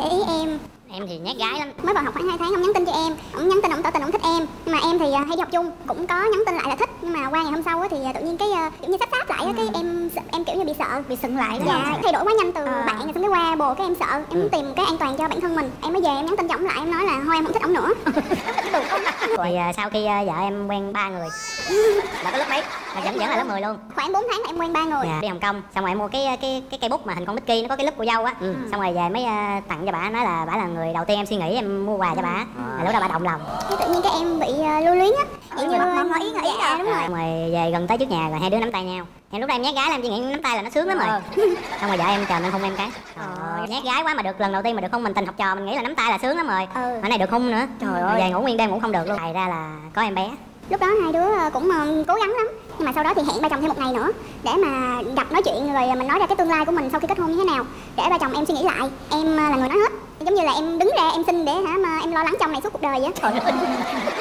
để ý em. Em thì nhát gái lắm. Mới vào học khoảng 2 tháng, ông nhắn tin cho em. Ông nhắn tin, ông tỏ tình, ông thích em. Nhưng mà em thì à, hay đi học chung. Cũng có nhắn tin lại là thích nhưng mà qua ngày hôm sau thì à, tự nhiên cái à, kiểu như sắp sáp lại á cái em em kiểu như bị sợ bị sững lại dạ. không thay đổi quá nhanh từ À. bạn rồi xong cái qua bồ cái em sợ em muốn tìm cái an toàn cho bản thân mình. Em mới về em nhắn tin cho ông lại em nói là thôi em không thích ông nữa. Thì à, sau khi à, vợ em quen ba người. Là có lớp mấy? Là vẫn vẫn là lớp 10 luôn. Khoảng 4 tháng là em quen ba người. Dạ. đi hồng kông. Xong rồi em mua cái cái cái cây bút mà hình con Mickey nó có cái lớp của dâu á. Xong rồi về mới à, tặng cho bà nói là bà là người đầu tiên em suy nghĩ em mua quà cho bà. Là lúc đó bà động lòng. Cái tự nhiên cái em bị à, lưu luyến á. Kiểu như ngỏ- ý ngỏ ý dạ đúng rồi xong rồi về gần tới trước nhà rồi hai đứa nắm tay nhau. Em lúc đó em nhát gái là em chỉ nghĩ nắm tay là nó sướng lắm rồi. Xong rồi vợ em chờ nên hôn em cái. Ơi, nhát gái quá mà được lần đầu tiên mà được hôn mình tình học trò mình nghĩ là nắm tay là sướng lắm rồi. Ừ. mà này được hôn nữa. Trời ơi. về ngủ nguyên đêm ngủ không được luôn. Thành ra là có em bé. Lúc đó hai đứa à, cũng cố gắng lắm. Nhưng mà sau đó thì hẹn ba chồng thêm một ngày nữa để mà gặp nói chuyện rồi mình nói ra cái tương lai của mình sau khi kết hôn như thế nào. Để ba chồng em suy nghĩ lại. Em là người nói hết giống như là em đứng ra em xin để hả mà em lo lắng chồng này suốt cuộc đời vậy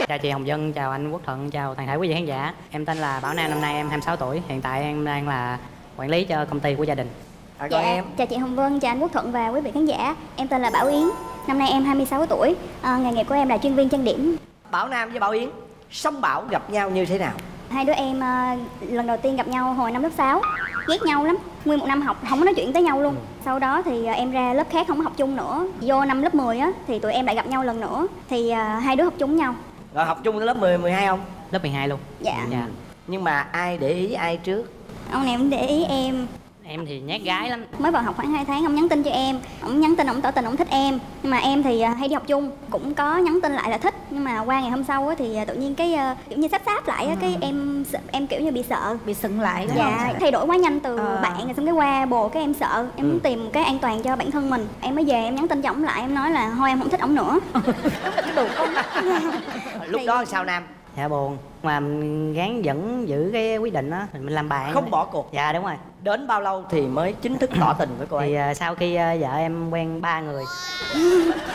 Chào chị Hồng Vân, chào anh Quốc Thuận, chào toàn thể quý vị khán giả. Em tên là Bảo Nam, năm nay em 26 tuổi. Hiện tại em đang là quản lý cho công ty của gia đình. À, còn em? chào chị Hồng Vân, chào anh Quốc Thuận và quý vị khán giả. Em tên là Bảo Yến, năm nay em 26 tuổi. À, Nghề nghiệp của em là chuyên viên trang điểm. Bảo Nam với Bảo Yến Song Bảo gặp nhau như thế nào Hai đứa em à, lần đầu tiên gặp nhau hồi năm lớp 6 Ghét nhau lắm, nguyên một năm học không có nói chuyện tới nhau luôn. Sau đó thì à, em ra lớp khác không có học chung nữa. Vô năm lớp 10 á, thì tụi em lại gặp nhau lần nữa. Thì à, hai đứa học chung với nhau. Rồi học chung tới lớp 10, 12 không? Lớp 12 luôn. Dạ, Dạ. Nhưng mà ai để ý ai trước? Ông này cũng để ý em Em thì nhát gái lắm. Mới vào học khoảng 2 tháng ông nhắn tin cho em. Ông nhắn tin ông tỏ tình ông thích em. Nhưng mà em thì à, hay đi học chung. Cũng có nhắn tin lại là thích. Nhưng mà qua ngày hôm sau á thì à, tự nhiên cái à, kiểu như sắp sáp lại á cái em em kiểu như bị sợ. Bị sững lại đúng không? dạ thay đổi quá nhanh từ Ờ. bạn rồi xong cái qua bồ cái em sợ. Em muốn tìm cái an toàn cho bản thân mình. Em mới về em nhắn tin cho ông lại em nói là thôi em không thích ông nữa. Lúc đó sao Nam? Dạ buồn. Mà gán vẫn giữ cái quyết định đó Mình làm bạn. Không bỏ cuộc. Dạ đúng rồi Đến bao lâu thì mới chính thức tỏ tình với cô Thì ấy à, sau khi à, vợ em quen ba người.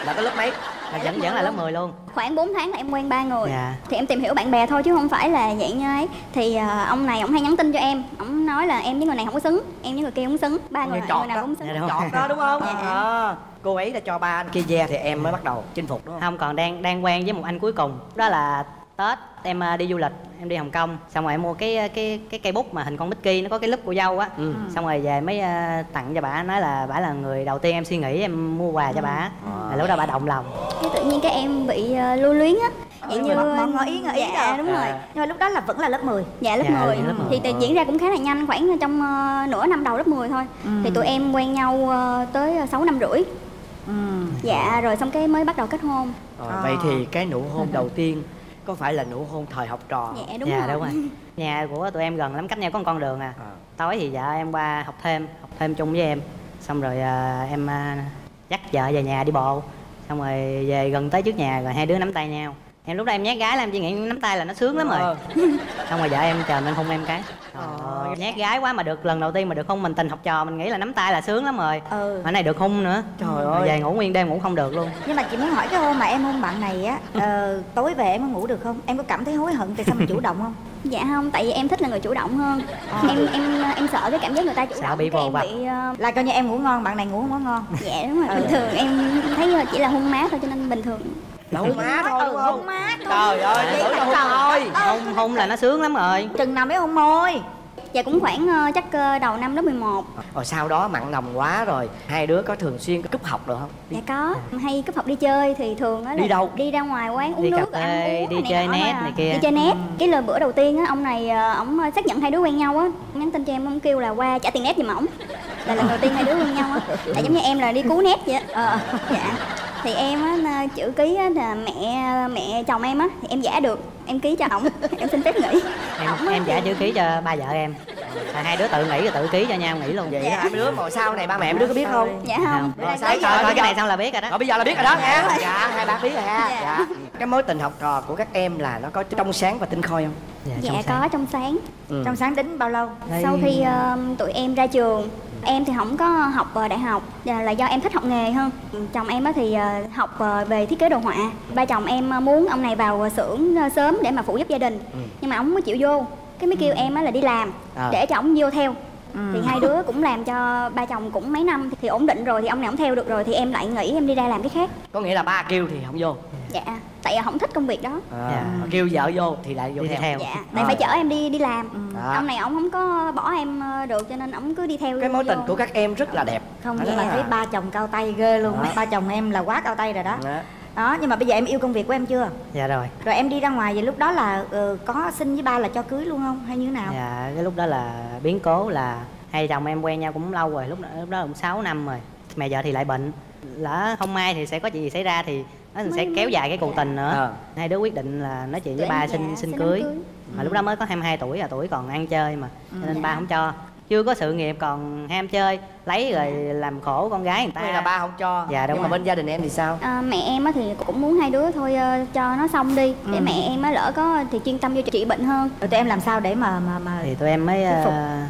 Là có lớp mấy? Là vẫn vẫn là lớp 10 luôn. Khoảng 4 tháng là em quen ba người. Dạ. thì em tìm hiểu bạn bè thôi chứ không phải là vậy như ấy. Thì à, ông này ông hay nhắn tin cho em. Ông nói là em với người này không có xứng em với người kia không xứng. Ba người chọn người nào cũng xứng. Dạ, đúng Chọn đó đúng không? Dạ. à, Cô ấy đã cho ba anh kia ve thì em mới bắt đầu chinh phục đúng không? Không còn đang đang quen với một anh cuối cùng. Đó là Tết em à, đi du lịch em đi Hồng Kông xong rồi em mua cái cái cái cây bút mà hình con Mickey nó có cái lớp của dâu á. Ừ. xong rồi về mới à, tặng cho bà nói là bà là người đầu tiên em suy nghĩ em mua quà cho bà. Là lúc đó bà động lòng. Cái tự nhiên cái em bị à, lưu luyến á. Vậy như ngỏ, ngỏ, ý ngỏ ý dạ rồi. đúng rồi. Nhưng mà lúc đó là vẫn là lớp 10 dạ lớp Dạ, 10 lớp 10. thì diễn ra cũng khá là nhanh khoảng trong ờ, nửa năm đầu lớp 10 thôi. Ừ. thì tụi em quen nhau ờ, tới 6 năm rưỡi. Ừ. dạ rồi xong cái mới bắt đầu kết hôn. Rồi, À. Vậy thì cái nụ hôn đầu tiên Có phải là nụ hôn thời học trò dạ đúng dạ rồi. đúng rồi. Nhà của tụi em gần lắm cách nhau có một con đường à. À. tối thì vợ em qua học thêm học thêm chung với em. Xong rồi à, em à, dắt vợ về nhà đi bộ. Xong rồi về gần tới trước nhà rồi hai đứa nắm tay nhau em lúc đó em nhát gái là em chỉ nghĩ nắm tay là nó sướng lắm rồi. Ờ. xong rồi vợ em chờ nên hôn em cái. Ờ. nhát gái quá mà được lần đầu tiên mà được hôn mình tình học trò mình nghĩ là nắm tay là sướng lắm rồi. Ừ. Mà này được hôn nữa. Trời ơi. về ngủ nguyên đêm ngủ không được luôn. Nhưng mà chị muốn hỏi cái hôm mà em hôn bạn này á ờ, tối về em có ngủ được không? Em có cảm thấy hối hận tại sao mình chủ động không? Dạ không tại vì em thích là người chủ động hơn. Em em em sợ cái cảm giác người ta chủ Sợ động bị vồ em bị ờ, là coi như em ngủ ngon bạn này ngủ không có ngon. Dạ đúng rồi Ừ. bình thường em thấy chỉ là hôn má thôi cho nên bình thường Là hôn má thôi đúng ừ, không? hôn má thôi. Trời ơi Vậy tưởng là hôn thôi hôn hôn là nó sướng lắm rồi. Chừng nào mới hôn môi? Dạ cũng khoảng ờ, chắc ờ, đầu năm lớp 11 Rồi sau đó mặn nồng quá rồi Hai đứa có thường xuyên cúp học được không? Dạ có. Hay cúp học đi chơi thì thường á Đi đâu? đi ra ngoài quán uống Đi cà nước phê, ăn uống đi chơi nọ net à. này kia. đi chơi net. Cái lời bữa đầu tiên á ông này ờ, ổng xác nhận hai đứa quen nhau á. Nhắn tin cho em ông kêu là qua trả tiền net giùm ổng. Là lần đầu tiên hai đứa quen nhau á. Là giống như em là đi cứu net vậy ờ dạ thì em á chữ ký á là mẹ mẹ chồng em á thì em giả được em ký cho ổng em xin phép nghỉ. Em em trả chữ ký cho ba vợ em. Rồi hai đứa tự nghĩ rồi tự ký cho nhau nghỉ luôn. Vậy hai đứa mà sau này ba mẹ mấy đứa có biết không? Dạ không. Rồi, Đây, sao- bây giờ- Thôi, thôi cái này xong là biết rồi đó. Rồi bây giờ là biết rồi đó nha Dạ hai bạn biết rồi ha. Dạ. Dạ. Cái mối tình học trò của các em là nó có trong sáng và tinh khôi không dạ trong có trong sáng. Ừ. trong sáng tính bao lâu? Sau khi ờ, tụi em ra trường em thì không có học đại học là do em thích học nghề hơn. Chồng em á thì ờ, học ờ, về thiết kế đồ họa. Ba chồng em muốn ông này vào xưởng sớm để mà phụ giúp gia đình. Nhưng mà ông có chịu vô. Cái mới kêu em á là đi làm À. để cho ông vô theo thì hai đứa cũng làm cho ba chồng cũng mấy năm thì ổn định rồi thì ông này ông theo được rồi thì em lại nghĩ em đi ra làm cái khác có nghĩa là ba kêu thì không vô dạ tại không thích công việc đó à, Dạ. mà kêu vợ vô thì lại vô Đi theo, theo. dạ Rồi. tại phải chở em đi đi làm Đó. ông này ông không có bỏ em ờ, được cho nên ông cứ đi theo cái mối vô. tình của các em rất là đẹp không là- thấy ba chồng cao tay ghê luôn Đó. ba chồng em là quá cao tay rồi đó Đó. Đó nhưng mà bây giờ em yêu công việc của em chưa? Dạ rồi. Rồi em đi ra ngoài vậy lúc đó là ờ, có xin với ba là cho cưới luôn không? Hay như thế nào? Dạ cái lúc đó là biến cố là hai chồng em quen nhau cũng lâu rồi lúc đó, lúc đó cũng 6 năm rồi. Mẹ vợ thì lại bệnh. Lỡ không may thì sẽ có chuyện gì xảy ra thì nó sẽ kéo dài cái cuộc tình nữa. Ờ. hai đứa quyết định là nói chuyện với Tụi ba em, xin dạ, xin xin cưới. cưới. mà lúc đó mới có 22 tuổi là tuổi còn ăn chơi mà. Cho nên Dạ. ba không cho chưa có sự nghiệp còn ham chơi lấy rồi làm khổ con gái người ta. Là ba không cho. Dạ, đúng nhưng mà rồi. bên gia đình em thì sao? À, mẹ em á thì cũng muốn hai đứa thôi ờ, cho nó xong đi. Để Ừ. mẹ em á lỡ có thì chuyên tâm vô trị bệnh hơn. Rồi tụi em làm sao để mà mà mà thì tụi em mới ờ,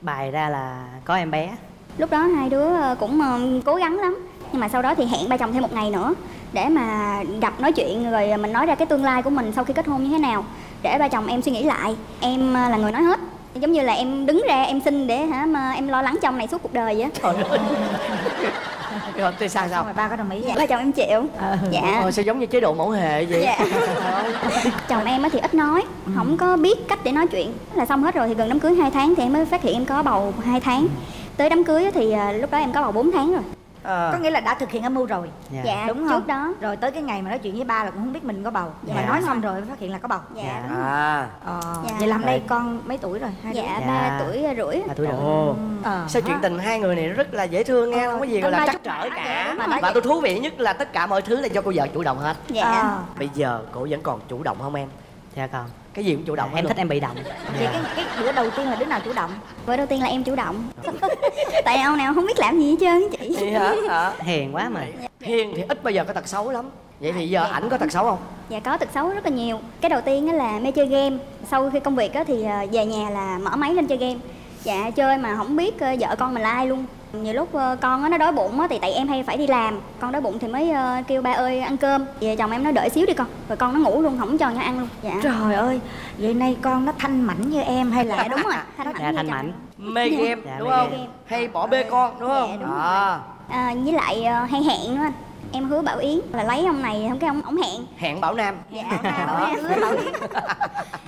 bài ra là có em bé. Lúc đó hai đứa ờ, cũng ờ, cố gắng lắm. Nhưng mà sau đó thì hẹn ba chồng thêm một ngày nữa để mà gặp nói chuyện rồi mình nói ra cái tương lai của mình sau khi kết hôn như thế nào. Để ba chồng em suy nghĩ lại. Em là người nói hết giống như là em đứng ra em xin để hả mà em lo lắng chồng này suốt cuộc đời vậy á. trời ơi. Rồi thì sao sao? rồi ba có đồng ý dạ ba chồng em chịu. Dạ. Ồ, sao giống như chế độ mẫu hệ vậy? Dạ. Chồng em á thì ít nói không có biết cách để nói chuyện. Là xong hết rồi thì gần đám cưới 2 tháng thì em mới phát hiện em có bầu 2 tháng. Tới đám cưới á thì à, lúc đó em có bầu 4 tháng rồi Ờ. có nghĩa là đã thực hiện âm mưu rồi. Dạ, dạ đúng trước không? đó. Rồi tới cái ngày mà nói chuyện với ba là cũng không biết mình có bầu. Dạ. mà nói xong rồi mới phát hiện là có bầu. Dạ. Dạ. đúng rồi. à. Ờ, Dạ. vậy là hôm nay Rồi. con mấy tuổi rồi? Hai đứa? dạ Dạ. ba tuổi rưỡi. Ba tuổi rưỡi. Ồ. Ờ, sao chuyện tình hai người này rất là dễ thương nghe Ờ, không có gì gọi là trắc trở cả. nói tôi thú vị nhất là tất cả mọi thứ là do cô vợ chủ động hết. Dạ. Ờ. bây giờ cổ vẫn còn chủ động không em? Dạ còn cái gì cũng chủ động em thích em bị động. vậy cái cái bữa đầu tiên là đứa nào chủ động? Bữa đầu tiên là em chủ động. Tại ông nào không biết làm gì hết trơn chị. Vậy hả? Hả? Hiền quá mà. Hiền thì ít bao giờ có tật xấu lắm. Vậy thì giờ ảnh có tật xấu không? Dạ có tật xấu rất là nhiều. Cái đầu tiên á là mê chơi game. Sau khi công việc á thì à, về nhà là mở máy lên chơi game. Dạ chơi mà không biết ờ, vợ con mình là ai luôn nhiều lúc ờ, con á nó đói bụng á thì tại em hay phải đi làm. Con đói bụng thì mới ờ, kêu ba ơi ăn cơm. Về chồng em nói đợi xíu đi con. Rồi con nó ngủ luôn không cho nó ăn luôn. Dạ. Trời ơi vậy nay con nó thanh mảnh như em hay là dạ đúng rồi. Thanh mảnh dạ thanh mảnh. Em. mê game Dạ, đúng mê không game. hay bỏ bê con đúng không? Dạ, đúng à, à, với lại hay hẹn nữa anh em hứa bảo yến là lấy ông này không cái ông ổng hẹn. Hẹn bảo nam. Dạ bảo yến. Bảo yến.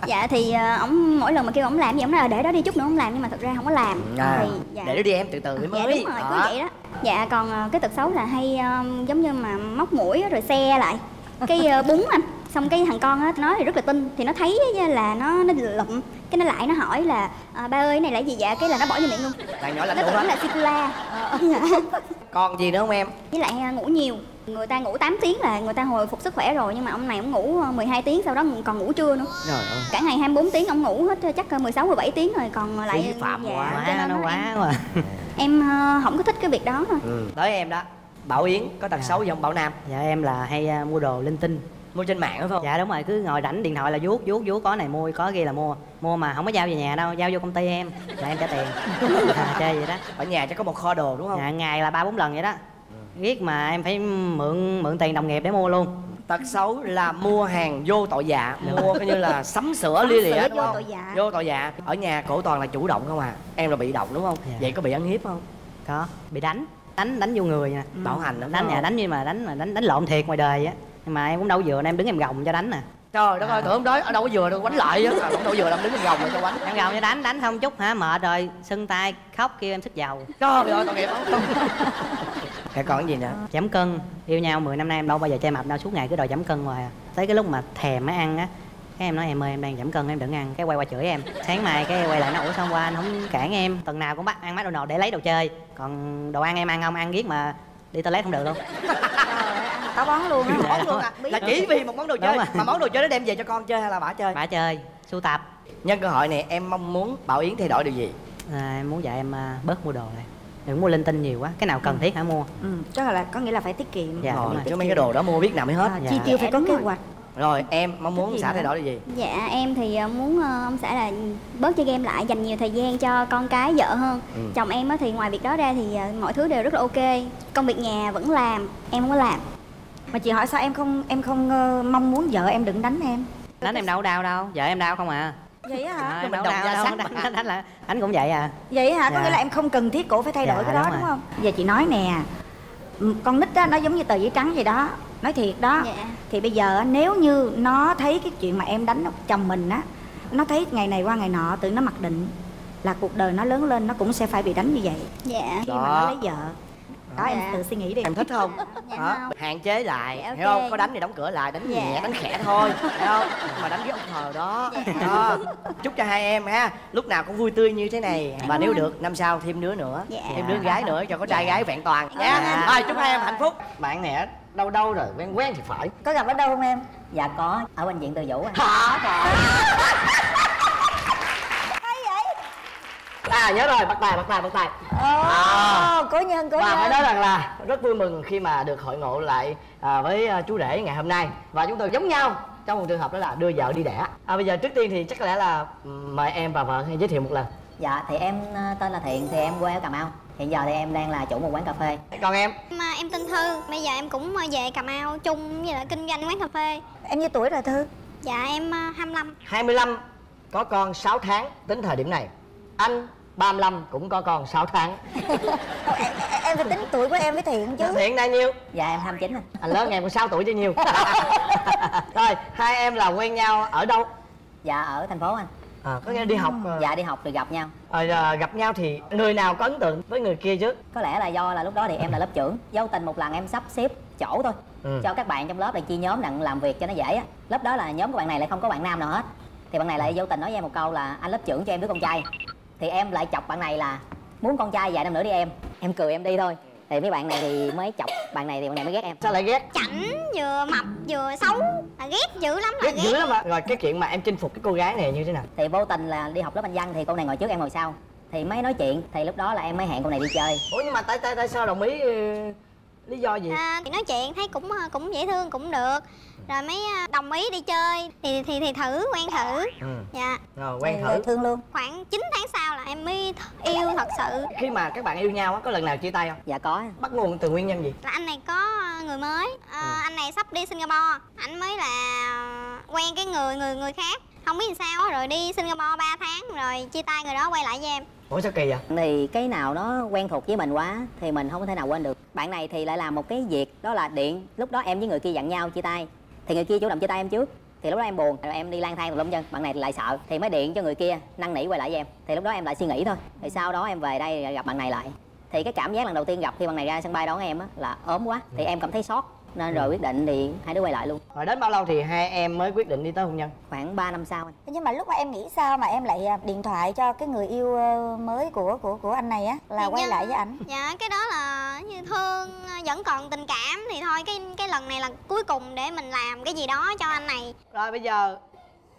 Dạ thì ờ, ổng mỗi lần mà kêu ổng làm gì ổng nói là để đó đi chút nữa ổng làm nhưng mà thật ra không có làm. À, thì dạ. để nó đi em từ từ mới dạ đúng rồi cứ vậy đó. Dạ còn ờ, cái tật xấu là hay ờ, giống như mà móc mũi rồi xe lại. Cái ờ, bún anh. Xong cái thằng con á nó thì rất là tin. Thì nó thấy là nó nó lụm. Cái nó lại nó hỏi là à, ba ơi cái này là gì dạ cái là nó bỏ vô miệng luôn. Thằng nhỏ là nó tưởng là sicula dạ. còn gì nữa không em? Với lại ngủ nhiều người ta ngủ 8 tiếng là người ta hồi phục sức khỏe rồi nhưng mà ông này ông ngủ ờ, 12 tiếng sau đó còn ngủ trưa nữa. Trời ơi. Cả ngày 24 tiếng ông ngủ hết chắc ờ, 16 17 tiếng rồi còn lại Phí phạm quá. cho quá nó nó- quá quá. Em ờ, không có thích cái việc đó thôi ừ. tới em đó bảo yến có tật Dạ. xấu gì không bảo nam? Dạ em là hay à, mua đồ linh tinh. Mua trên mạng phải không? Dạ đúng rồi cứ ngồi rảnh điện thoại là vuốt vuốt vuốt có này mua có kia là mua. Mua mà không có giao về nhà đâu giao vô công ty em là em trả tiền. À, chơi vậy đó. Ở nhà chắc có một kho đồ đúng không? Dạ, ngày là ba bốn lần vậy đó biết mà em phải mượn mượn tiền đồng nghiệp để mua luôn. Tật xấu là mua hàng vô tội dạ mua coi như là sắm sửa Sắm lia lịa đúng vô không? tội dạ. vô tội dạ ở nhà cổ toàn là chủ động không à. Em là bị động đúng không? Dạ. vậy có bị ăn hiếp không? Có bị đánh. Đánh đánh vô người nè. Bảo hành lắm đánh nhà đánh nhưng mà đánh mà đánh đánh lộn thiệt ngoài đời á. Nhưng mà em cũng đâu vừa nên em đứng em gồng cho đánh nè. Trời đất ơi tưởng hôm đó ở đâu có vừa đâu quánh lại á. Cũng đâu vừa đâu đứng trên gồng cho quánh em gồng cho đánh đánh không chút hả? Mệt rồi sưng tay khóc kêu em sức dầu. Trời ơi tội nghiệp không cái còn cái gì nữa? Giảm cân. Yêu nhau 10 năm nay em đâu bao giờ chơi mập đâu suốt ngày cứ đòi giảm cân hoài à. tới cái lúc mà thèm mới ăn á cái em nói em ơi em đang giảm cân em đừng ăn. Cái quay qua chửi em. Sáng mai cái quay lại nó ủa sao qua anh không cản em? Tuần nào cũng bắt ăn McDonald để lấy đồ chơi. Còn đồ ăn em ăn không? Ăn giết mà đi toilet không được luôn. Táo bón luôn á. Món luôn à là chỉ vì một món đồ chơi. Rồi. mà món đồ chơi đó đem về cho con chơi hay là bả chơi? Bả chơi. Sưu tập. Nhân cơ hội này em mong muốn bảo yến thay đổi điều gì? À, em muốn dạy em à, bớt mua đồ này đừng mua linh tinh nhiều quá cái nào cần thiết hả mua? Ừ, chắc là có nghĩa là phải tiết kiệm. Dạ, rồi chứ mấy cái đồ đó mua biết nào mới hết. À, Dạ. chi tiêu phải có kế hoạch. Rồi em mong muốn xã thay đổi điều gì? Dạ em thì ờ, muốn ờ, ông xã là bớt chơi game lại dành nhiều thời gian cho con cái vợ hơn. Ừ. chồng em á thì ngoài việc đó ra thì ờ, mọi thứ đều rất là ok. Công việc nhà vẫn làm em không có làm. Mà chị hỏi sao em không em không mong muốn vợ em đừng đánh em? Đánh em đâu đau đâu vợ em đau không à vậy á hả? À, mình đọc ra mà. đánh, đánh là anh cũng vậy à. Vậy hả? Có Dạ. nghĩa là em không cần thiết cổ phải thay đổi Dạ, cái đó đúng đúng, không? Giờ chị nói nè con nít á nó giống như tờ giấy trắng vậy đó. Nói thiệt đó. Dạ. thì bây giờ á, nếu như nó thấy cái chuyện mà em đánh chồng mình á nó thấy ngày này qua ngày nọ tự nó mặc định là cuộc đời nó lớn lên nó cũng sẽ phải bị đánh như vậy. Dạ. Khi mà Đó. nó lấy vợ đó em Dạ. tự suy nghĩ đi. Em thích không? Dạ Đó, không. hạn chế lại Dạ, hiểu ok. không có đánh thì đóng cửa lại đánh Dạ. nhẹ đánh khẽ thôi hiểu không? Mà đánh cái ông thờ đó. Đó. Chúc cho hai em ha. Lúc nào cũng vui tươi như thế này. Và nếu được năm sau thêm đứa nữa. Dạ. thêm đứa gái nữa cho có trai gái vẹn toàn. Dạ. nha. Rồi chúc hai em hạnh phúc. Bạn này ở đâu đâu rồi quen quen thì phải. Có gặp ở đâu không em? Dạ có. Ở bệnh viện từ dũ anh à nhớ rồi bắt tay bắt tay bắt tay ồ cố nhân cố và phải nhân. nói rằng là rất vui mừng khi mà được hội ngộ lại à, với à, chú rể ngày hôm nay. Và chúng tôi giống nhau trong một trường hợp đó là đưa vợ đi đẻ. À, bây giờ trước tiên thì chắc có lẽ là ừm, mời em và vợ giới thiệu một lần. Dạ thì em ờ, tên là thiện thì em quê ở cà mau. Hiện giờ thì em đang là chủ một quán cà phê. Còn em? Mà em tên Thư, bây giờ em cũng ờ, về Cà Mau chung với lại kinh doanh quán cà phê. Em nhiêu tuổi rồi thư? Dạ em ờ, 25 25 có con 6 tháng tính thời điểm này anh 35 cũng có con 6 tháng. Em phải tính tuổi của em với thiện chứ. Hiện nay nhiêu. Dạ em 29 anh anh lớn em còn 6 tuổi chứ nhiêu. Rồi hai em là quen nhau ở đâu? Dạ ở thành phố anh. À, có nghĩa đi học ờ, dạ đi học thì gặp nhau. Ờ, à, gặp nhau thì người nào có ấn tượng với người kia trước có lẽ là do là lúc đó thì em là lớp trưởng. Vô tình một lần em sắp xếp chỗ thôi. Ừ. cho các bạn trong lớp là chia nhóm đặng làm việc cho nó dễ á. Lớp đó là nhóm của bạn này lại không có bạn nam nào hết. Thì bạn này lại vô tình nói với em một câu là anh lớp trưởng cho em đứa con trai thì em lại chọc bạn này là muốn con trai vài năm nữa đi em. Em cười em đi thôi. Thì mấy bạn này thì mới chọc bạn này thì bạn này mới ghét em. Sao lại ghét? Chảnh, vừa mập, vừa xấu. Là Ghét dữ lắm là ghét ghét. dữ lắm ạ rồi cái chuyện mà em chinh phục cái cô gái này như thế nào? Thì vô tình là đi học lớp anh văn thì cô này ngồi trước em ngồi sau. Thì mới nói chuyện thì lúc đó là em mới hẹn cô này đi chơi. Ủa nhưng mà tại tại tại sao đồng ý lý do gì? À, thì nói chuyện thấy cũng ờ, cũng dễ thương cũng được. Rồi mới ờ, đồng ý đi chơi thì thì thì thử quen thử. Ừ. dạ. Rồi quen Dễ thử. thương luôn. Khoảng 9 tháng sau là em mới th- yêu thật sự. Khi mà các bạn yêu nhau á có lần nào chia tay không? Dạ có. Bắt nguồn từ nguyên nhân gì? Là anh này có ờ, người mới. Ờ, anh này sắp đi Singapore. Anh mới là ờ, quen cái người người người khác không biết làm sao á, rồi đi Singapore 3 tháng rồi chia tay người đó quay lại với em. Ủa sao kỳ vậy? Thì cái nào nó quen thuộc với mình quá thì mình không thể nào quên được. Bạn này thì lại làm một cái việc đó là điện. Lúc đó em với người kia dặn nhau chia tay. Thì người kia chủ động chia tay em trước. Thì lúc đó em buồn rồi em đi lang thang tùm lum chân. Bạn này lại sợ. Thì mới điện cho người kia năn nỉ quay lại với em. Thì lúc đó em lại suy nghĩ thôi. Thì sau đó em về đây gặp bạn này lại. Thì cái cảm giác lần đầu tiên gặp khi bạn này ra sân bay đón em á là ốm quá. Thì em cảm thấy sót nên rồi quyết định thì hai đứa quay lại luôn. Rồi đến bao lâu thì hai em mới quyết định đi tới hôn nhân? Khoảng 3 năm sau anh. Nhưng mà lúc mà em nghĩ sao mà em lại à, điện thoại cho cái người yêu ờ, mới của của của anh này á là Thì quay nhân- lại với ảnh? Dạ cái đó là như thương ờ, vẫn còn tình cảm thì thôi cái cái lần này là cuối cùng để mình làm cái gì đó cho anh này. Rồi bây giờ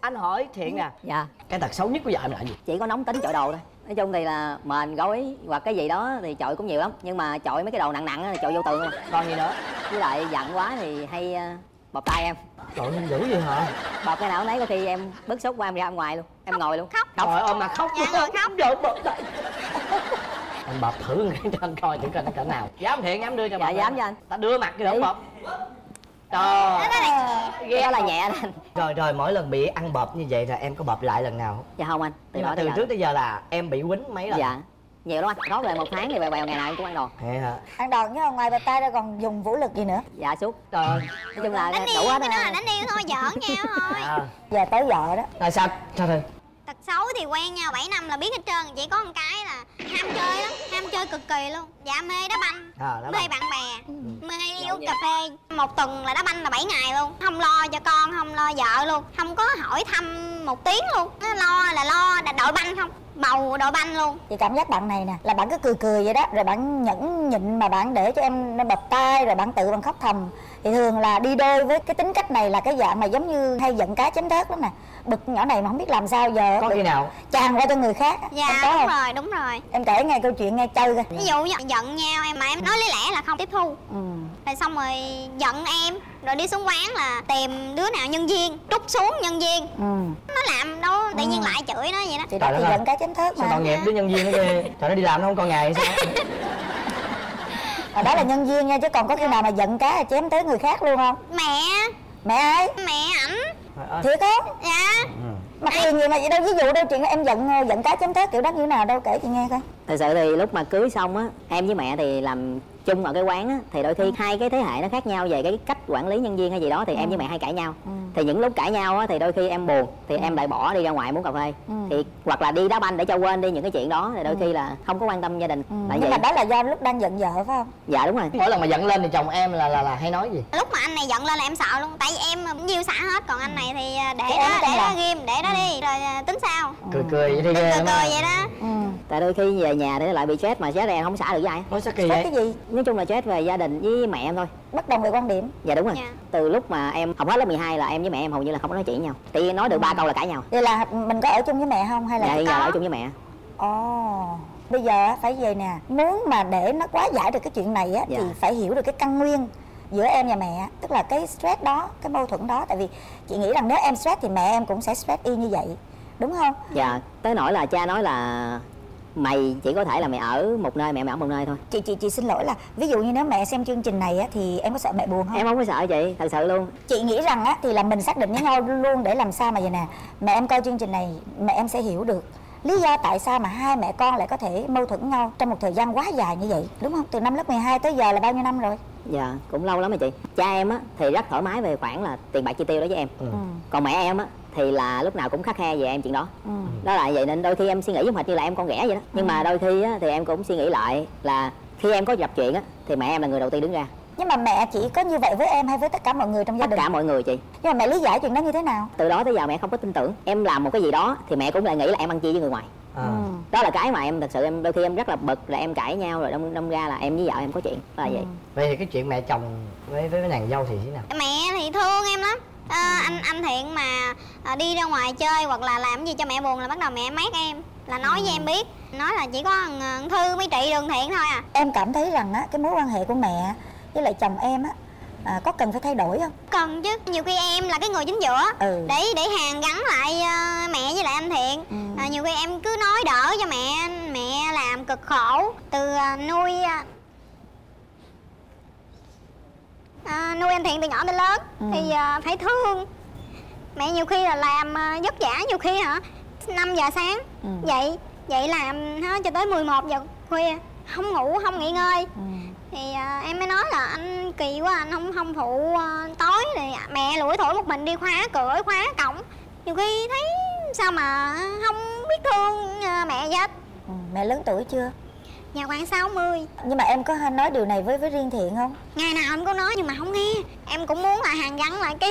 anh hỏi thiện nè. Dạ. Cái tật xấu nhất của vợ em là gì? Chỉ có nóng tính chọi đồ thôi nói chung thì là mền gối hoặc cái gì đó thì chọi cũng nhiều lắm. Nhưng mà chọi mấy cái đồ nặng nặng á thì chọi vô tường luôn. Còn gì nữa? Với lại giận quá thì hay ờ, bọc tay em. Trời ơi, dữ vậy hả? Bọc cái nào thấy có khi em bức xúc qua em ra ngoài luôn. Em ngồi luôn. khóc. Trời ơi mà khóc Dạ, ngồi khóc. Trời bật tay anh bập thử cái cho anh coi thử coi nó cỡ nào. Dám thiện dám đưa cho Dạ, bập dám không? cho anh. ta đưa mặt cái Đi. bập trời. Cái đó là nhẹ đó. Anh rồi rồi mỗi lần bị ăn bập như vậy là em có bập lại lần nào? Không? dạ không anh từ Nhưng đó mà từ giờ. trước tới giờ là em bị quýnh mấy lần? Dạ. Nhiều lắm anh có về một tháng thì bèo bèo ngày nào em cũng ăn đồ. Vậy hả? Ăn đòn chứ ngoài bờ tay ra còn dùng vũ lực gì nữa? Dạ suốt. Trời. Ơi nói chung là đánh đủ yêu hết đó là đánh yêu thôi giỡn nhau thôi. À, giờ tới vợ đó. Là sao? Sao thôi tật xấu thì quen nhau 7 năm là biết hết trơn chỉ có một cái là ham chơi lắm ham chơi cực kỳ luôn. Dạ mê đá banh. À đó mê là bạn bè mê đi uống cà phê. Một tuần là đá banh là 7 ngày luôn. Không lo cho con không lo vợ luôn. Không có hỏi thăm một tiếng luôn. Nó lo là lo là đội banh không? Bầu đội banh luôn. Chị cảm giác bạn này nè là bạn cứ cười cười vậy đó rồi bạn nhẫn nhịn mà bạn để cho em nó bập tay rồi bạn tự bạn khóc thầm thì thường là đi đôi với cái tính cách này là cái dạng mà giống như hay giận cá chém thớt lắm nè. Bực nhỏ này mà không biết làm sao giờ có khi nào? tràn qua cho người khác em dạ có đúng không? rồi đúng rồi. Em kể nghe câu chuyện nghe chơi coi. Ví dụ như giận nhau em mà em nói lý lẽ là không tiếp thu. Ừ. rồi xong rồi giận em rồi đi xuống quán là tìm đứa nào nhân viên trút xuống nhân viên. Ừ. nó làm đâu tự nhiên lại chửi nó vậy đó. Thì đó thì giận cá chém thớt sao mà tội nghiệp đứa nhân viên đó kia trời nó đi làm nó không còn ngày hay sao Mà đó là nhân viên nha chứ còn có khi nào mà giận cá là chém tới người khác luôn không? Mẹ. Mẹ ơi. Mẹ ảnh thiệt không? Dạ. Mà cái gì mà vậy đâu ví dụ đâu chuyện em giận giận cá chém thớt kiểu đó như thế nào đâu kể chị nghe coi. Thật sự thì lúc mà cưới xong á em với mẹ thì làm chung ở cái quán á thì đôi khi hai cái thế hệ nó khác nhau về cái cách quản lý nhân viên hay gì đó thì em với mẹ hay cãi nhau. Thì những lúc cãi nhau á thì đôi khi em buồn thì em lại bỏ đi ra ngoài muốn cà phê. Thì hoặc là đi đá banh để cho quên đi những cái chuyện đó thì đôi khi là không có quan tâm gia đình. Tại nhưng vậy mà đó là do lúc đang giận vợ phải không? Dạ đúng rồi. Mỗi lần mà giận lên thì chồng em là là là hay nói gì? Lúc mà anh này giận lên là em sợ luôn tại vì em cũng nhiêu xả hết còn anh này thì à, để Cái em đó để đó ghim để đó đi rồi à, tính sao? Cười cười vậy cười cười vậy đó. Ừ tại đôi khi về nhà thì lại bị stress mà stress em không xả được với ai nói sao kỳ Stress vậy? cái gì nói chung là stress về gia đình với mẹ em thôi. Bất đồng về quan điểm. Dạ đúng rồi. Dạ. từ lúc mà em học hết lớp 12 là em với mẹ em hầu như là không có nói chuyện với nhau. Thì nói được ba câu là cãi nhau. Vậy là mình có ở chung với mẹ không hay là dạ chỉ giờ có? ở chung với mẹ. Ồ bây giờ phải về nè. Muốn mà để nó quá giải được cái chuyện này á Dạ. thì phải hiểu được cái căn nguyên giữa em và mẹ tức là cái stress đó cái mâu thuẫn đó. Tại vì chị nghĩ rằng nếu em stress thì mẹ em cũng sẽ stress y như vậy. Đúng không? Dạ tới nỗi là cha nói là mày chỉ có thể là mày ở một nơi mẹ mày ở một nơi thôi. Chị chị chị xin lỗi là ví dụ như nếu mẹ xem chương trình này á thì em có sợ mẹ buồn không? Em không có sợ chị thật sự luôn. Chị nghĩ rằng á thì là mình xác định với nhau luôn để làm sao mà vậy nè. Mẹ em coi chương trình này mẹ em sẽ hiểu được lý do tại sao mà hai mẹ con lại có thể mâu thuẫn nhau trong một thời gian quá dài như vậy đúng không? Từ năm lớp 12 tới giờ là bao nhiêu năm rồi? Dạ cũng lâu lắm rồi chị. Cha em á thì rất thoải mái về khoản là tiền bạc chi tiêu đó với em. Ừ. còn mẹ em á thì là lúc nào cũng khắc khe về em chuyện đó. Ừ. đó là vậy nên đôi khi em suy nghĩ giống hệt như là em con ghẻ vậy đó. Nhưng mà đôi khi á thì em cũng suy nghĩ lại là khi em có gặp chuyện á thì mẹ em là người đầu tiên đứng ra. Nhưng mà mẹ chỉ có như vậy với em hay với tất cả mọi người trong gia tất đình? cả mọi người chị. Nhưng mà mẹ lý giải chuyện đó như thế nào? Từ đó tới giờ mẹ không có tin tưởng. Em làm một cái gì đó thì mẹ cũng lại nghĩ là em ăn chia với người ngoài. À. ừ. đó là cái mà em thật sự em đôi khi em rất là bực là em cãi nhau rồi đâm, đâm ra là em với vợ em có chuyện. Đó là vậy. Vậy thì cái chuyện mẹ chồng với với, với nàng dâu thì thế nào? Mẹ thì thương em lắm à, anh anh thiện mà à, đi ra ngoài chơi hoặc là làm gì cho mẹ buồn là bắt đầu mẹ mát em là nói với em biết. Nói là chỉ có thư mới trị đường thiện thôi à. Em cảm thấy rằng á cái mối quan hệ của mẹ với lại chồng em á à, có cần phải thay đổi không? Cần chứ nhiều khi em là cái người chính giữa Ừ. để để hàng gắn lại ờ, mẹ với lại anh thiện. Ừ. à, nhiều khi em cứ nói đỡ cho mẹ mẹ làm cực khổ từ ờ, nuôi ờ, à, nuôi anh thiện từ nhỏ tới lớn Ừ. thì ờ, phải thương mẹ nhiều khi là làm ờ, vất vả nhiều khi hả 5 giờ sáng Ừ. dậy dậy làm hả, cho tới 11 giờ khuya không ngủ không nghỉ ngơi ừ. thì à, em mới nói là anh kỳ quá anh không không phụ à, tối thì mẹ lủi thổi một mình đi khóa cửa khóa cổng nhiều khi thấy sao mà không biết thương à, mẹ vậy ừ. mẹ lớn tuổi chưa nhà khoảng 60 nhưng mà em có hay nói điều này với với riêng thiện không? Ngày nào em có nói nhưng mà không nghe. Em cũng muốn là hàng gắn lại cái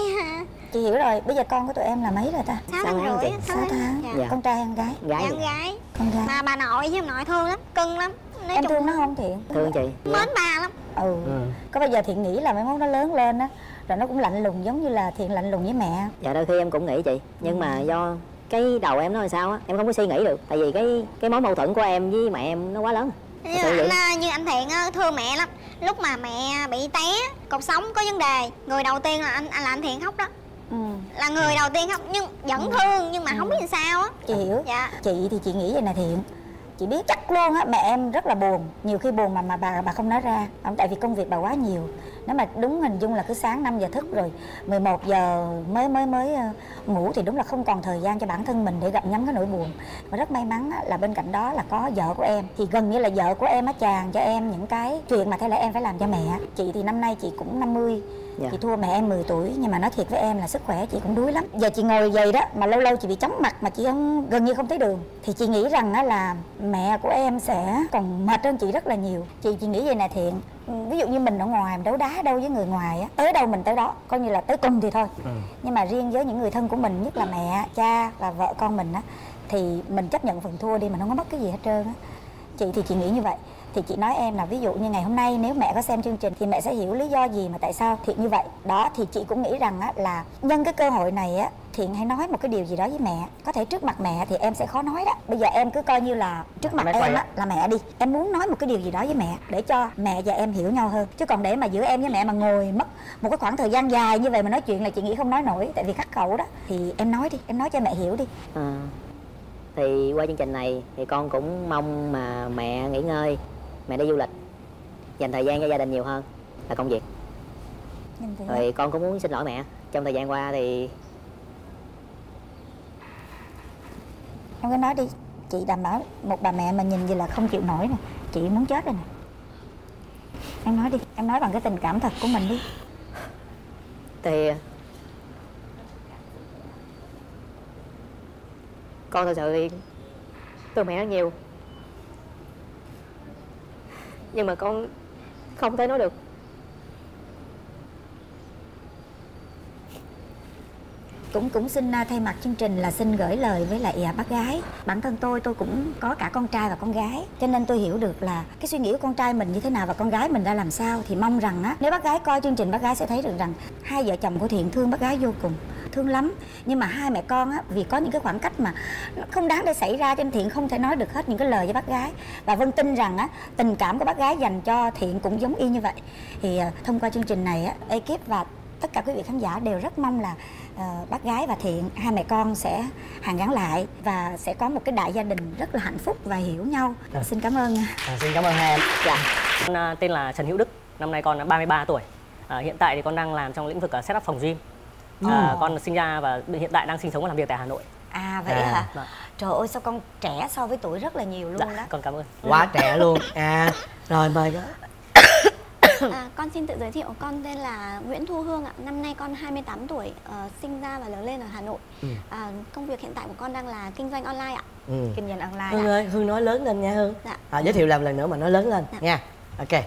chị hiểu rồi bây giờ con của tụi em là mấy rồi ta? Sáu Sáu tháng tháng rưỡi chị. sáu sáu tháng. tháng. Dạ. Dạ. con trai con gái? Gái em vậy. gái. Con gái. Mà bà nội với ông nội thương lắm cưng lắm. Nói em chung thương nó không thiện? Thương chị. Mến bà lắm. Ừ. Ừ. có bao giờ thiện nghĩ là mai mốt nó lớn lên á rồi nó cũng lạnh lùng giống như là thiện lạnh lùng với mẹ? Dạ đôi khi em cũng nghĩ chị. Nhưng mà do cái đầu em nó là sao á em không có suy nghĩ được. Tại vì cái cái mối mâu thuẫn của em với mẹ em nó quá lớn như, anh, à, như anh thiện á, thương mẹ lắm. Lúc mà mẹ bị té cột sống có vấn đề người đầu tiên là anh, anh là anh thiện khóc đó. Ừ. là người đầu tiên khóc nhưng vẫn thương nhưng mà không biết làm sao á. Chị hiểu. Dạ. Chị thì chị nghĩ vậy nè thiện chị biết chắc luôn á mẹ em rất là buồn. Nhiều khi buồn mà mà bà bà không nói ra. Không, tại vì công việc bà quá nhiều. Nếu mà đúng hình dung là cứ sáng 5 giờ thức rồi 11 giờ mới mới mới ờ, ngủ thì đúng là không còn thời gian cho bản thân mình để gặp nhắm cái nỗi buồn. Và rất may mắn á, là bên cạnh đó là có vợ của em. Thì gần như là vợ của em á chàng cho em những cái chuyện mà theo lẽ em phải làm cho mẹ. Chị thì năm nay chị cũng 50 Dạ. chị thua mẹ em 10 tuổi nhưng mà nói thiệt với em là sức khỏe chị cũng đuối lắm. Giờ chị ngồi vậy đó mà lâu lâu chị bị chóng mặt mà chị không gần như không thấy đường. Thì chị nghĩ rằng á là mẹ của em sẽ còn mệt hơn chị rất là nhiều. Chị chị nghĩ vậy nè thiện. Ừ, ví dụ như mình ở ngoài mình đấu đá đâu với người ngoài á tới đâu mình tới đó coi như là tới cùng thì thôi. Ừ. nhưng mà riêng với những người thân của mình nhất là mẹ cha và vợ con mình á thì mình chấp nhận phần thua đi mà không có mất cái gì hết trơn á. Chị thì chị nghĩ như vậy thì chị nói em là ví dụ như ngày hôm nay nếu mẹ có xem chương trình thì mẹ sẽ hiểu lý do gì mà tại sao thiện như vậy. Đó thì chị cũng nghĩ rằng á là nhân cái cơ hội này á thiện hãy nói một cái điều gì đó với mẹ có thể trước mặt mẹ thì em sẽ khó nói đó. Bây giờ em cứ coi như là trước mặt Mẹ em á. á là mẹ đi. Em muốn nói một cái điều gì đó với mẹ để cho mẹ và em hiểu nhau hơn. Chứ còn để mà giữa em với mẹ mà ngồi mất một cái khoảng thời gian dài như vậy mà nói chuyện là chị nghĩ không nói nổi. Tại vì khắc khẩu đó. Thì em nói đi em nói cho mẹ hiểu đi. À, thì qua chương trình này thì con cũng mong mà mẹ nghỉ ngơi mẹ đi du lịch. Dành thời gian cho gia đình nhiều hơn là công việc. Rồi con cũng muốn xin lỗi mẹ trong thời gian qua thì em cứ nói đi chị đảm bảo một bà mẹ mà nhìn gì là không chịu nổi nè. Chị muốn chết rồi nè. Em nói đi em nói bằng cái tình cảm thật của mình đi. Thì con thật sự thì thương mẹ rất nhiều nhưng mà con không thể nói được. Cũng cũng xin à, thay mặt chương trình là xin gửi lời với lại à, bác gái. Bản thân tôi tôi cũng có cả con trai và con gái. Cho nên tôi hiểu được là cái suy nghĩ của con trai mình như thế nào và con gái mình ra làm sao thì mong rằng á nếu bác gái coi chương trình bác gái sẽ thấy được rằng hai vợ chồng của thiện thương bác gái vô cùng thương lắm nhưng mà hai mẹ con á vì có những cái khoảng cách mà nó không đáng để xảy ra cho nên thiện không thể nói được hết những cái lời với bác gái và vân tin rằng á tình cảm của bác gái dành cho thiện cũng giống y như vậy thì à, thông qua chương trình này á ekip và tất cả quý vị khán giả đều rất mong là ờ, bác gái và thiện hai mẹ con sẽ hàn gắn lại và sẽ có một cái đại gia đình rất là hạnh phúc và hiểu nhau Dạ. xin cảm ơn à, xin cảm ơn hai em Dạ. Con à, tên là Trần Hữu Đức, năm nay con đã 33 tuổi. À, hiện tại thì con đang làm trong lĩnh vực à, setup phòng gym. À, con sinh ra và hiện tại đang sinh sống và làm việc tại Hà Nội. à vậy À. hả Vâng. trời ơi sao con trẻ so với tuổi rất là nhiều luôn Dạ, đó con cảm ơn. quá trẻ luôn à rồi mời đó À, con xin tự giới thiệu con tên là Nguyễn Thu Hương ạ. Năm nay con 28 tuổi, ờ, sinh ra và lớn lên ở Hà Nội. Ừ. À, công việc hiện tại của con đang là kinh doanh online ạ. ừ. kinh doanh online hương ơi hương nói lớn lên nha hương Dạ. à, giới thiệu làm lần nữa mà nói lớn lên Dạ. nha ok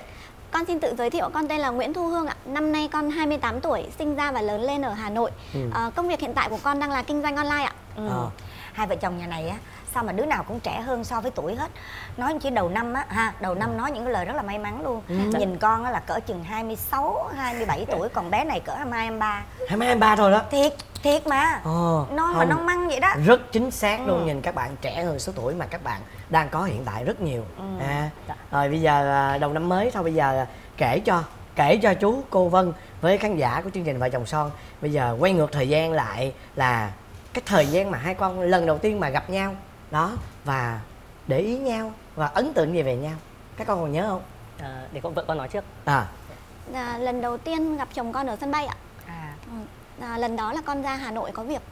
Con xin tự giới thiệu con tên là Nguyễn Thu Hương ạ. Năm nay con 28 tuổi, sinh ra và lớn lên ở Hà Nội. Ừ. Ờ, công việc hiện tại của con đang là kinh doanh online ạ. ừ. Ờ. hai vợ chồng nhà này á sao mà đứa nào cũng trẻ hơn so với tuổi hết nói chỉ đầu năm á ha đầu năm nói những cái lời rất là may mắn luôn nhìn con á là cỡ chừng 26, 27 tuổi còn bé này cỡ 22, 23 hai mấy hai ba thôi đó thiệt thiệt mà Ồ, non mà non măng vậy đó rất chính xác luôn Ừ. nhìn các bạn trẻ hơn số tuổi mà các bạn đang có hiện tại rất nhiều Ừ. à Dạ. rồi bây giờ à, đầu năm mới thôi bây giờ kể cho kể cho chú cô Vân với khán giả của chương trình vợ chồng son bây giờ quay ngược thời gian lại là cái thời gian mà hai con lần đầu tiên mà gặp nhau đó và để ý nhau và ấn tượng gì về nhau các con còn nhớ không À, để con vợ con nói trước. à À, lần đầu tiên gặp chồng con ở sân bay ạ. À lần đó là con ra Hà Nội có việc.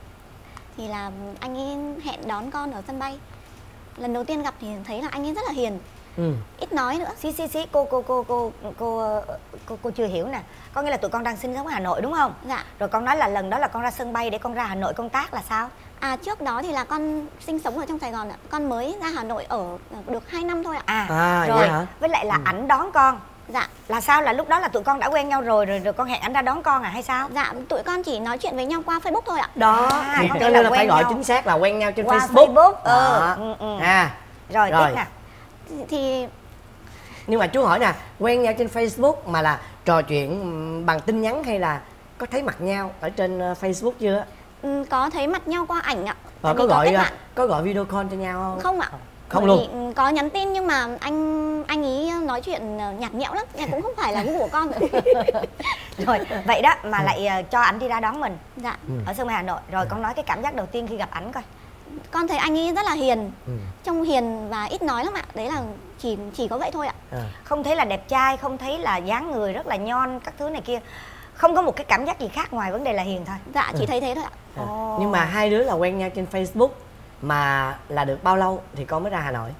Thì là anh ấy hẹn đón con ở sân bay. Lần đầu tiên gặp thì thấy là anh ấy rất là hiền. Ừ. Ít nói nữa. Xí xí xí cô cô cô cô cô cô cô chưa hiểu nè. Có nghĩa là tụi con đang sinh sống ở hà nội đúng không? Dạ. Rồi con nói là lần đó là con ra sân bay để con ra hà nội công tác là sao? À trước đó thì là con sinh sống ở trong sài gòn ạ. Con mới ra hà nội ở được 2 năm thôi ạ. À, À, rồi. vậy hả? với lại là ảnh đón con dạ. Là sao? Là lúc đó là tụi con đã quen nhau rồi rồi rồi con hẹn ảnh ra đón con à hay sao? Dạ tụi con chỉ nói chuyện với nhau qua facebook thôi ạ. Đó. À, thì có cho nên là là phải gọi nhau. chính xác là quen nhau trên Qua Facebook, Facebook, ừ, Đó. ừ, ừ. à rồi, Rồi. tiếp nè thì, nhưng mà chú hỏi nè quen nhau trên Facebook mà là trò chuyện bằng tin nhắn hay là có thấy mặt nhau ở trên ờ, Facebook chưa? Ừ, có thấy mặt nhau qua ảnh ạ. Tại có gọi ờ, có gọi video call cho nhau không? Không ạ Không Bởi luôn? ừ, có nhắn tin nhưng mà anh anh ấy nói chuyện ờ, nhạt nhẽo lắm Nhà cũng không phải là gu của con rồi vậy đó mà lại ờ, cho ảnh đi ra đón mình dạ Ừ. ở sân bay hà nội rồi con nói cái cảm giác đầu tiên khi gặp ảnh coi con thấy anh ấy rất là hiền ừ. trông hiền và ít nói lắm ạ đấy là chỉ chỉ có vậy thôi ạ à. không thấy là đẹp trai không thấy là dáng người rất là nhon các thứ này kia không có một cái cảm giác gì khác ngoài vấn đề là hiền thôi dạ chỉ thấy thế thôi ạ à. Ồ. nhưng mà hai đứa là quen nhau trên Facebook mà là được bao lâu thì con mới ra Hà Nội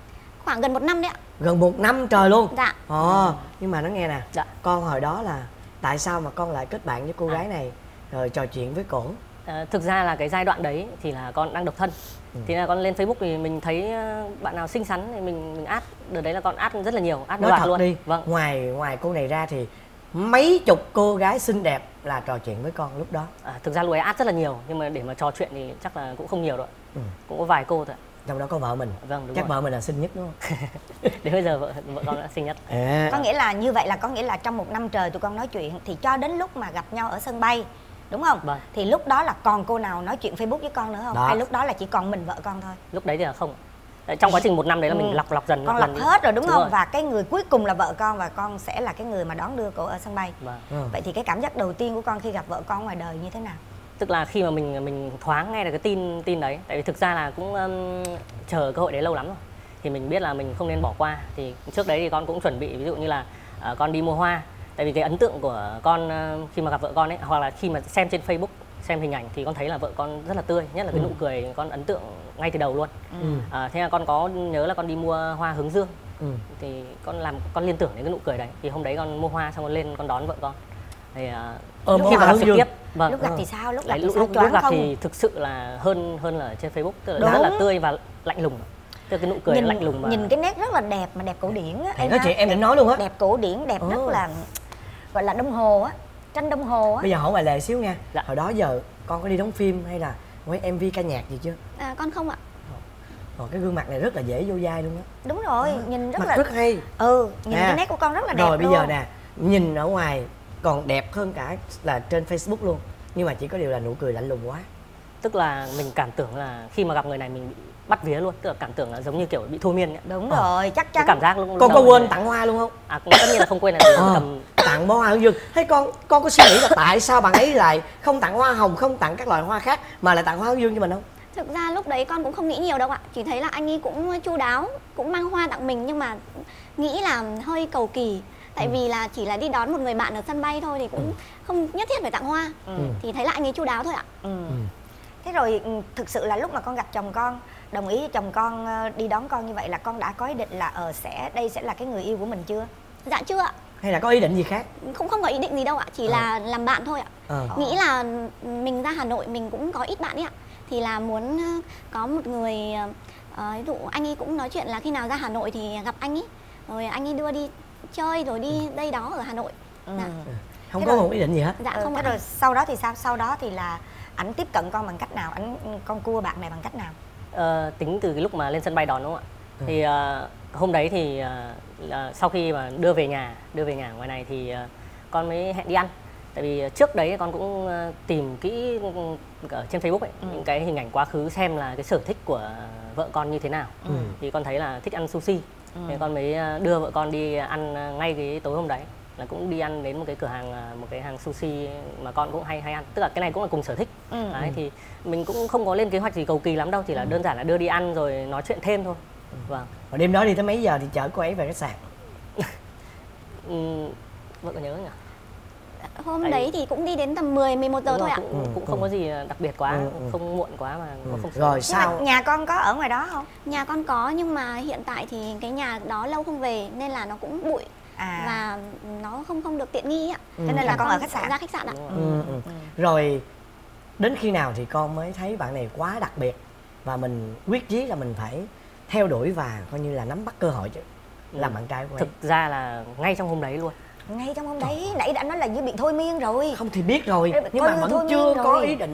khoảng gần một năm đấy ạ gần một năm trời luôn dạ Ồ, nhưng mà nó nghe nè Dạ. con hồi đó là tại sao mà con lại kết bạn với cô À. gái này rồi trò chuyện với cổ À, thực ra là cái giai đoạn đấy thì là con đang độc thân. Ừ. Thì là con lên Facebook thì mình thấy ờ, bạn nào xinh xắn thì mình mình add. Đợt đấy là con add rất là nhiều, add nói thật luôn. đi Vâng. ngoài ngoài cô này ra thì mấy chục cô gái xinh đẹp là trò chuyện với con lúc đó À, thực ra lúc ấy add rất là nhiều nhưng mà để mà trò chuyện thì chắc là cũng không nhiều đâu. ạ. Ừ. Cũng có vài cô thôi. trong đó có vợ mình Vâng đúng chắc rồi. vợ mình là xinh nhất đúng không Đến bây giờ vợ vợ con đã xinh nhất. à. có nghĩa là như vậy là có nghĩa là trong một năm trời tụi con nói chuyện thì cho đến lúc mà gặp nhau ở sân bay đúng không Vâng. thì lúc đó là còn cô nào nói chuyện facebook với con nữa không Đó. hay lúc đó là chỉ còn mình vợ con thôi Lúc đấy thì là không. Trong quá trình một năm đấy là mình Ừ. lọc lọc dần. con lọc dần hết rồi đúng, không rồi. và cái người cuối cùng là vợ con và con sẽ là cái người mà đón đưa cô ở sân bay Vâng. Ừ. vậy thì cái cảm giác đầu tiên của con khi gặp vợ con ngoài đời như thế nào tức là khi mà mình mình thoáng nghe được cái tin tin đấy tại vì thực ra là cũng um, chờ cơ hội đấy lâu lắm rồi thì mình biết là mình không nên bỏ qua thì trước đấy thì con cũng chuẩn bị ví dụ như là ờ, con đi mua hoa tại vì cái ấn tượng của con ờ, khi mà gặp vợ con ấy hoặc là khi mà xem trên Facebook xem hình ảnh thì con thấy là vợ con rất là tươi nhất là cái Ừ. nụ cười con ấn tượng ngay từ đầu luôn. Ừ. à, thế là con có nhớ là con đi mua hoa hướng dương. Ừ. thì con làm con liên tưởng đến cái nụ cười đấy. Thì hôm đấy con mua hoa xong con lên con đón vợ con. Thì à, Ờ, khi mà gặp trực tiếp vâng lúc gặp thì sao? Lúc gặp thì lúc, sao? lúc, lúc gặp không? thì thực sự là hơn hơn là trên Facebook tức là Đúng. rất là tươi và lạnh lùng. Tức là cái nụ cười nhìn lạnh lùng mà nhìn cái nét rất là đẹp mà đẹp cổ điển á đó ha. chị em định nói luôn á. Đẹp cổ điển đẹp Ồ. rất là gọi là đồng hồ á tranh đồng hồ á. Bây giờ hỏi bài lệ xíu nha. Dạ. hồi đó giờ con có đi đóng phim hay là quay mv ca nhạc gì chưa? À, con không ạ. Ồ, cái gương mặt này rất là dễ vô vai luôn á. Đúng rồi nhìn rất mặt là rất hay. Ừ nhìn À. cái nét của con rất là đẹp rồi bây luôn. giờ nè nhìn ở ngoài còn đẹp hơn cả là trên facebook luôn. Nhưng mà chỉ có điều là nụ cười lạnh lùng quá. Tức là mình cảm tưởng là khi mà gặp người này mình bị bắt vía luôn tức là cảm tưởng là giống như kiểu bị thôi miên ấy. đúng Ờ. rồi chắc cái chắn. cảm giác lúc con có quên này- tặng hoa luôn không? À cũng tất nhiên là không quên là mình Ờ, cầm tặng bó hoa hướng dương thế con con có suy nghĩ là tại sao bạn ấy lại không tặng hoa hồng không tặng các loại hoa khác mà lại tặng hoa hướng dương cho mình không? Thực ra lúc đấy con cũng không nghĩ nhiều đâu ạ. Chỉ thấy là anh ấy cũng chu đáo cũng mang hoa tặng mình nhưng mà nghĩ là hơi cầu kỳ. Tại vì là chỉ là đi đón một người bạn ở sân bay thôi thì cũng không nhất thiết phải tặng hoa. Ừ. thì thấy là anh ấy chu đáo thôi ạ. Ừ. thế rồi ừ, thực sự là lúc mà con gặp chồng con đồng ý chồng con ờ, đi đón con như vậy là con đã có ý định là ờ sẽ đây sẽ là cái người yêu của mình chưa? Dạ chưa ạ. Hay là có ý định gì khác? Không không có ý định gì đâu ạ chỉ là làm bạn thôi ạ. Ờ. Nghĩ là mình ra Hà Nội mình cũng có ít bạn ấy ạ. Thì là muốn ờ, có một người ờ, ví dụ anh ấy cũng nói chuyện là khi nào ra Hà Nội thì gặp anh ấy. Rồi anh ấy đưa đi chơi rồi đi đây đó ở Hà Nội. Dạ, không Thế có rồi- một ý định gì hết. Dạ ừ, không thế ạ. rồi sau đó thì sao? Sau đó thì là ảnh tiếp cận con bằng cách nào? Ảnh con cua bạn này bằng cách nào Ờ, tính từ cái lúc mà lên sân bay đón đúng không ạ? Thì ờ, hôm đấy thì ờ, là sau khi mà đưa về nhà đưa về nhà ngoài này thì ờ, con mới hẹn đi ăn. Tại vì trước đấy con cũng tìm kỹ ở trên Facebook ấy những cái hình ảnh quá khứ xem là cái sở thích của vợ con như thế nào. Ừ. thì con thấy là thích ăn sushi. Thì con mới đưa vợ con đi ăn ngay cái tối hôm đấy là cũng đi ăn đến một cái cửa hàng ờ, một cái hàng sushi mà con cũng hay hay ăn. Tức là cái này cũng là cùng sở thích. Ừ. đấy thì mình cũng không có lên kế hoạch gì cầu kỳ lắm đâu chỉ là đơn giản là đưa đi ăn rồi nói chuyện thêm thôi. Vâng. Và đêm đó đi tới mấy giờ thì chở cô ấy về khách sạn? Ừm, vợ có nhớ nhỉ? Hôm Tại đấy thì cũng đi đến tầm 10 11 giờ Đúng thôi rồi, ạ. cũng, Ừ, cũng ừ. không có gì đặc biệt quá Ừ, ừ. không muộn quá mà Ừ. không rồi Nhưng mà sao? nhà con có ở ngoài đó không? Nhà con có nhưng mà hiện tại thì cái nhà đó lâu không về nên là nó cũng bụi à. Và nó không không được tiện nghi ạ. Ừ. cho nên là con ở khách sạn. ra khách sạn ạ. Rồi. ừ, ừ. rồi đến khi nào thì con mới thấy bạn này quá đặc biệt và mình quyết chí là mình phải theo đuổi và coi như là nắm bắt cơ hội chứ. Làm bạn trai của em. Thực ra là ngay trong hôm đấy luôn ngay trong hôm đấy nãy đã nói là như bị thôi miên rồi. Không thì biết rồi Ê, nhưng mà vẫn chưa có rồi. ý định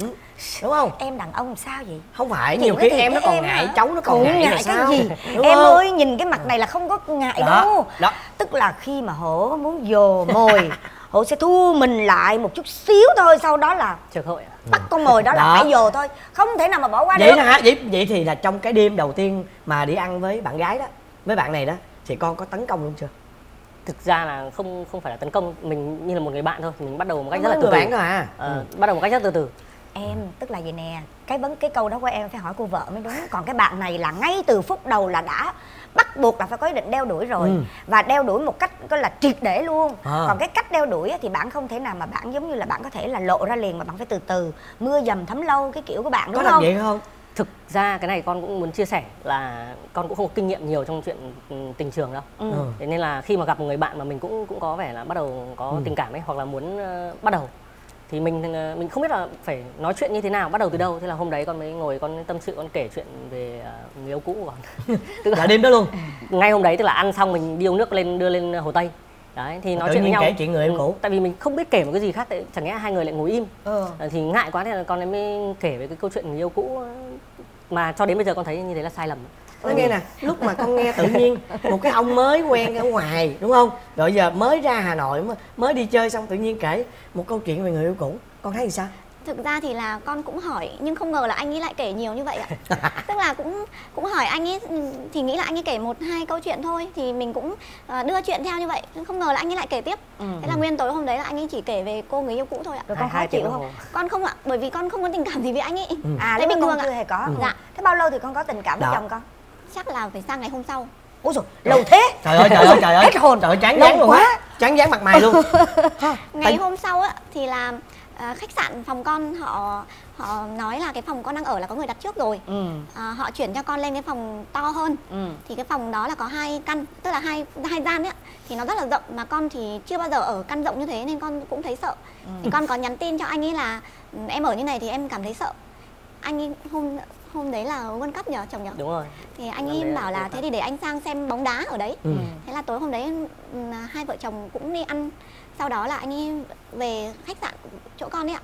đúng không? em đàn ông sao vậy? Không phải Chị nhiều khi em nó còn em ngại hả? cháu nó còn ngại, cái gì? Đúng em không? ơi nhìn cái mặt này là không có ngại đó đâu. đó. Tức là khi mà hổ muốn dồ mồi hổ sẽ thu mình lại một chút xíu thôi sau đó là hội ạ. bắt con mồi đó là phải dồ thôi. Không thể nào mà bỏ qua vậy được. là hả? Vậy vậy thì là trong cái đêm đầu tiên mà đi ăn với bạn gái đó với bạn này đó thì con có tấn công luôn chưa thực ra là không không phải là tấn công mình như là một người bạn thôi mình bắt đầu một cách rất là từ từ. à? Ờ, bắt đầu một cách rất từ từ. Em tức là vậy nè cái vấn cái câu đó của em phải hỏi cô vợ mới đúng. Còn cái bạn này là ngay từ phút đầu là đã bắt buộc là phải có ý định đeo đuổi rồi. Ừ. và đeo đuổi một cách có là triệt để luôn. À. còn cái cách đeo đuổi á thì bạn không thể nào mà bạn giống như là bạn có thể là lộ ra liền mà bạn phải từ từ mưa dầm thấm lâu cái kiểu của bạn có đúng làm không vậy không thực ra cái này con cũng muốn chia sẻ là con cũng không có kinh nghiệm nhiều trong chuyện ừ, tình trường đâu Ừ. Ừ. thế nên là khi mà gặp một người bạn mà mình cũng cũng có vẻ là bắt đầu có Ừ. tình cảm ấy hoặc là muốn ờ, bắt đầu thì mình ờ, mình không biết là phải nói chuyện như thế nào bắt đầu từ đâu thế là hôm đấy con mới ngồi con tâm sự con kể chuyện về ờ, người yêu cũ của con tức là đêm đó luôn ngay hôm đấy tức là ăn xong mình đi uống nước lên đưa lên hồ tây đấy thì nói Tự chuyện với nhau. kể chuyện người yêu Ừ, cũ. tại vì mình không biết kể một cái gì khác tại chẳng lẽ hai người lại ngồi im. Ừ. Ờ, thì ngại quá thì là con ấy mới kể về cái câu chuyện người yêu cũ. Mà cho đến bây giờ con thấy như thế là sai lầm. Nói nghe nè lúc mà con nghe tự nhiên một cái ông mới quen ở ngoài đúng không? Rồi giờ mới ra hà nội mới- mới đi chơi xong tự nhiên kể một câu chuyện về người yêu cũ. Con thấy thì sao thực ra thì là con cũng hỏi nhưng không ngờ là anh ấy lại kể nhiều như vậy ạ. Tức là cũng cũng hỏi anh ấy ừ, thì nghĩ là anh ấy kể một hai câu chuyện thôi thì mình cũng ờ, đưa chuyện theo như vậy không ngờ là anh ấy lại kể tiếp. Thế là nguyên tối hôm đấy là anh ấy chỉ kể về cô người yêu cũ thôi ạ. Rồi con khó chịu không? con không ạ bởi vì con không có tình cảm gì với anh ấy. À Thấy lúc bình thường chưa hề có. Dạ. Thế bao lâu thì con có tình cảm với chồng con? Chắc là phải sang ngày hôm sau. Ôi rồi. lâu thế. Trời ơi trời ơi trời ơi. Hết hồn. Trời ơi chán dán luôn quá. chán dán mặt mày luôn. Ngày hôm sau á thì là à, khách sạn phòng con họ họ nói là cái phòng con đang ở là có người đặt trước rồi. Ừ. À, họ chuyển cho con lên cái phòng to hơn. Ừ. Thì cái phòng đó là có hai căn tức là hai hai gian ấy. Thì nó rất là rộng mà con thì chưa bao giờ ở căn rộng như thế nên con cũng thấy sợ. Thì con có nhắn tin cho anh ấy là "Ừ, em ở như này thì em cảm thấy sợ. Anh ấy hôm hôm đấy là World Cup nhờ chồng nhờ. Đúng rồi. Thì anh ấy bảo là thế thì để anh sang xem bóng đá ở đấy. Ừ. thế là tối hôm đấy ừ, hai vợ chồng cũng đi ăn sau đó là anh ấy về khách sạn chỗ con ấy ạ.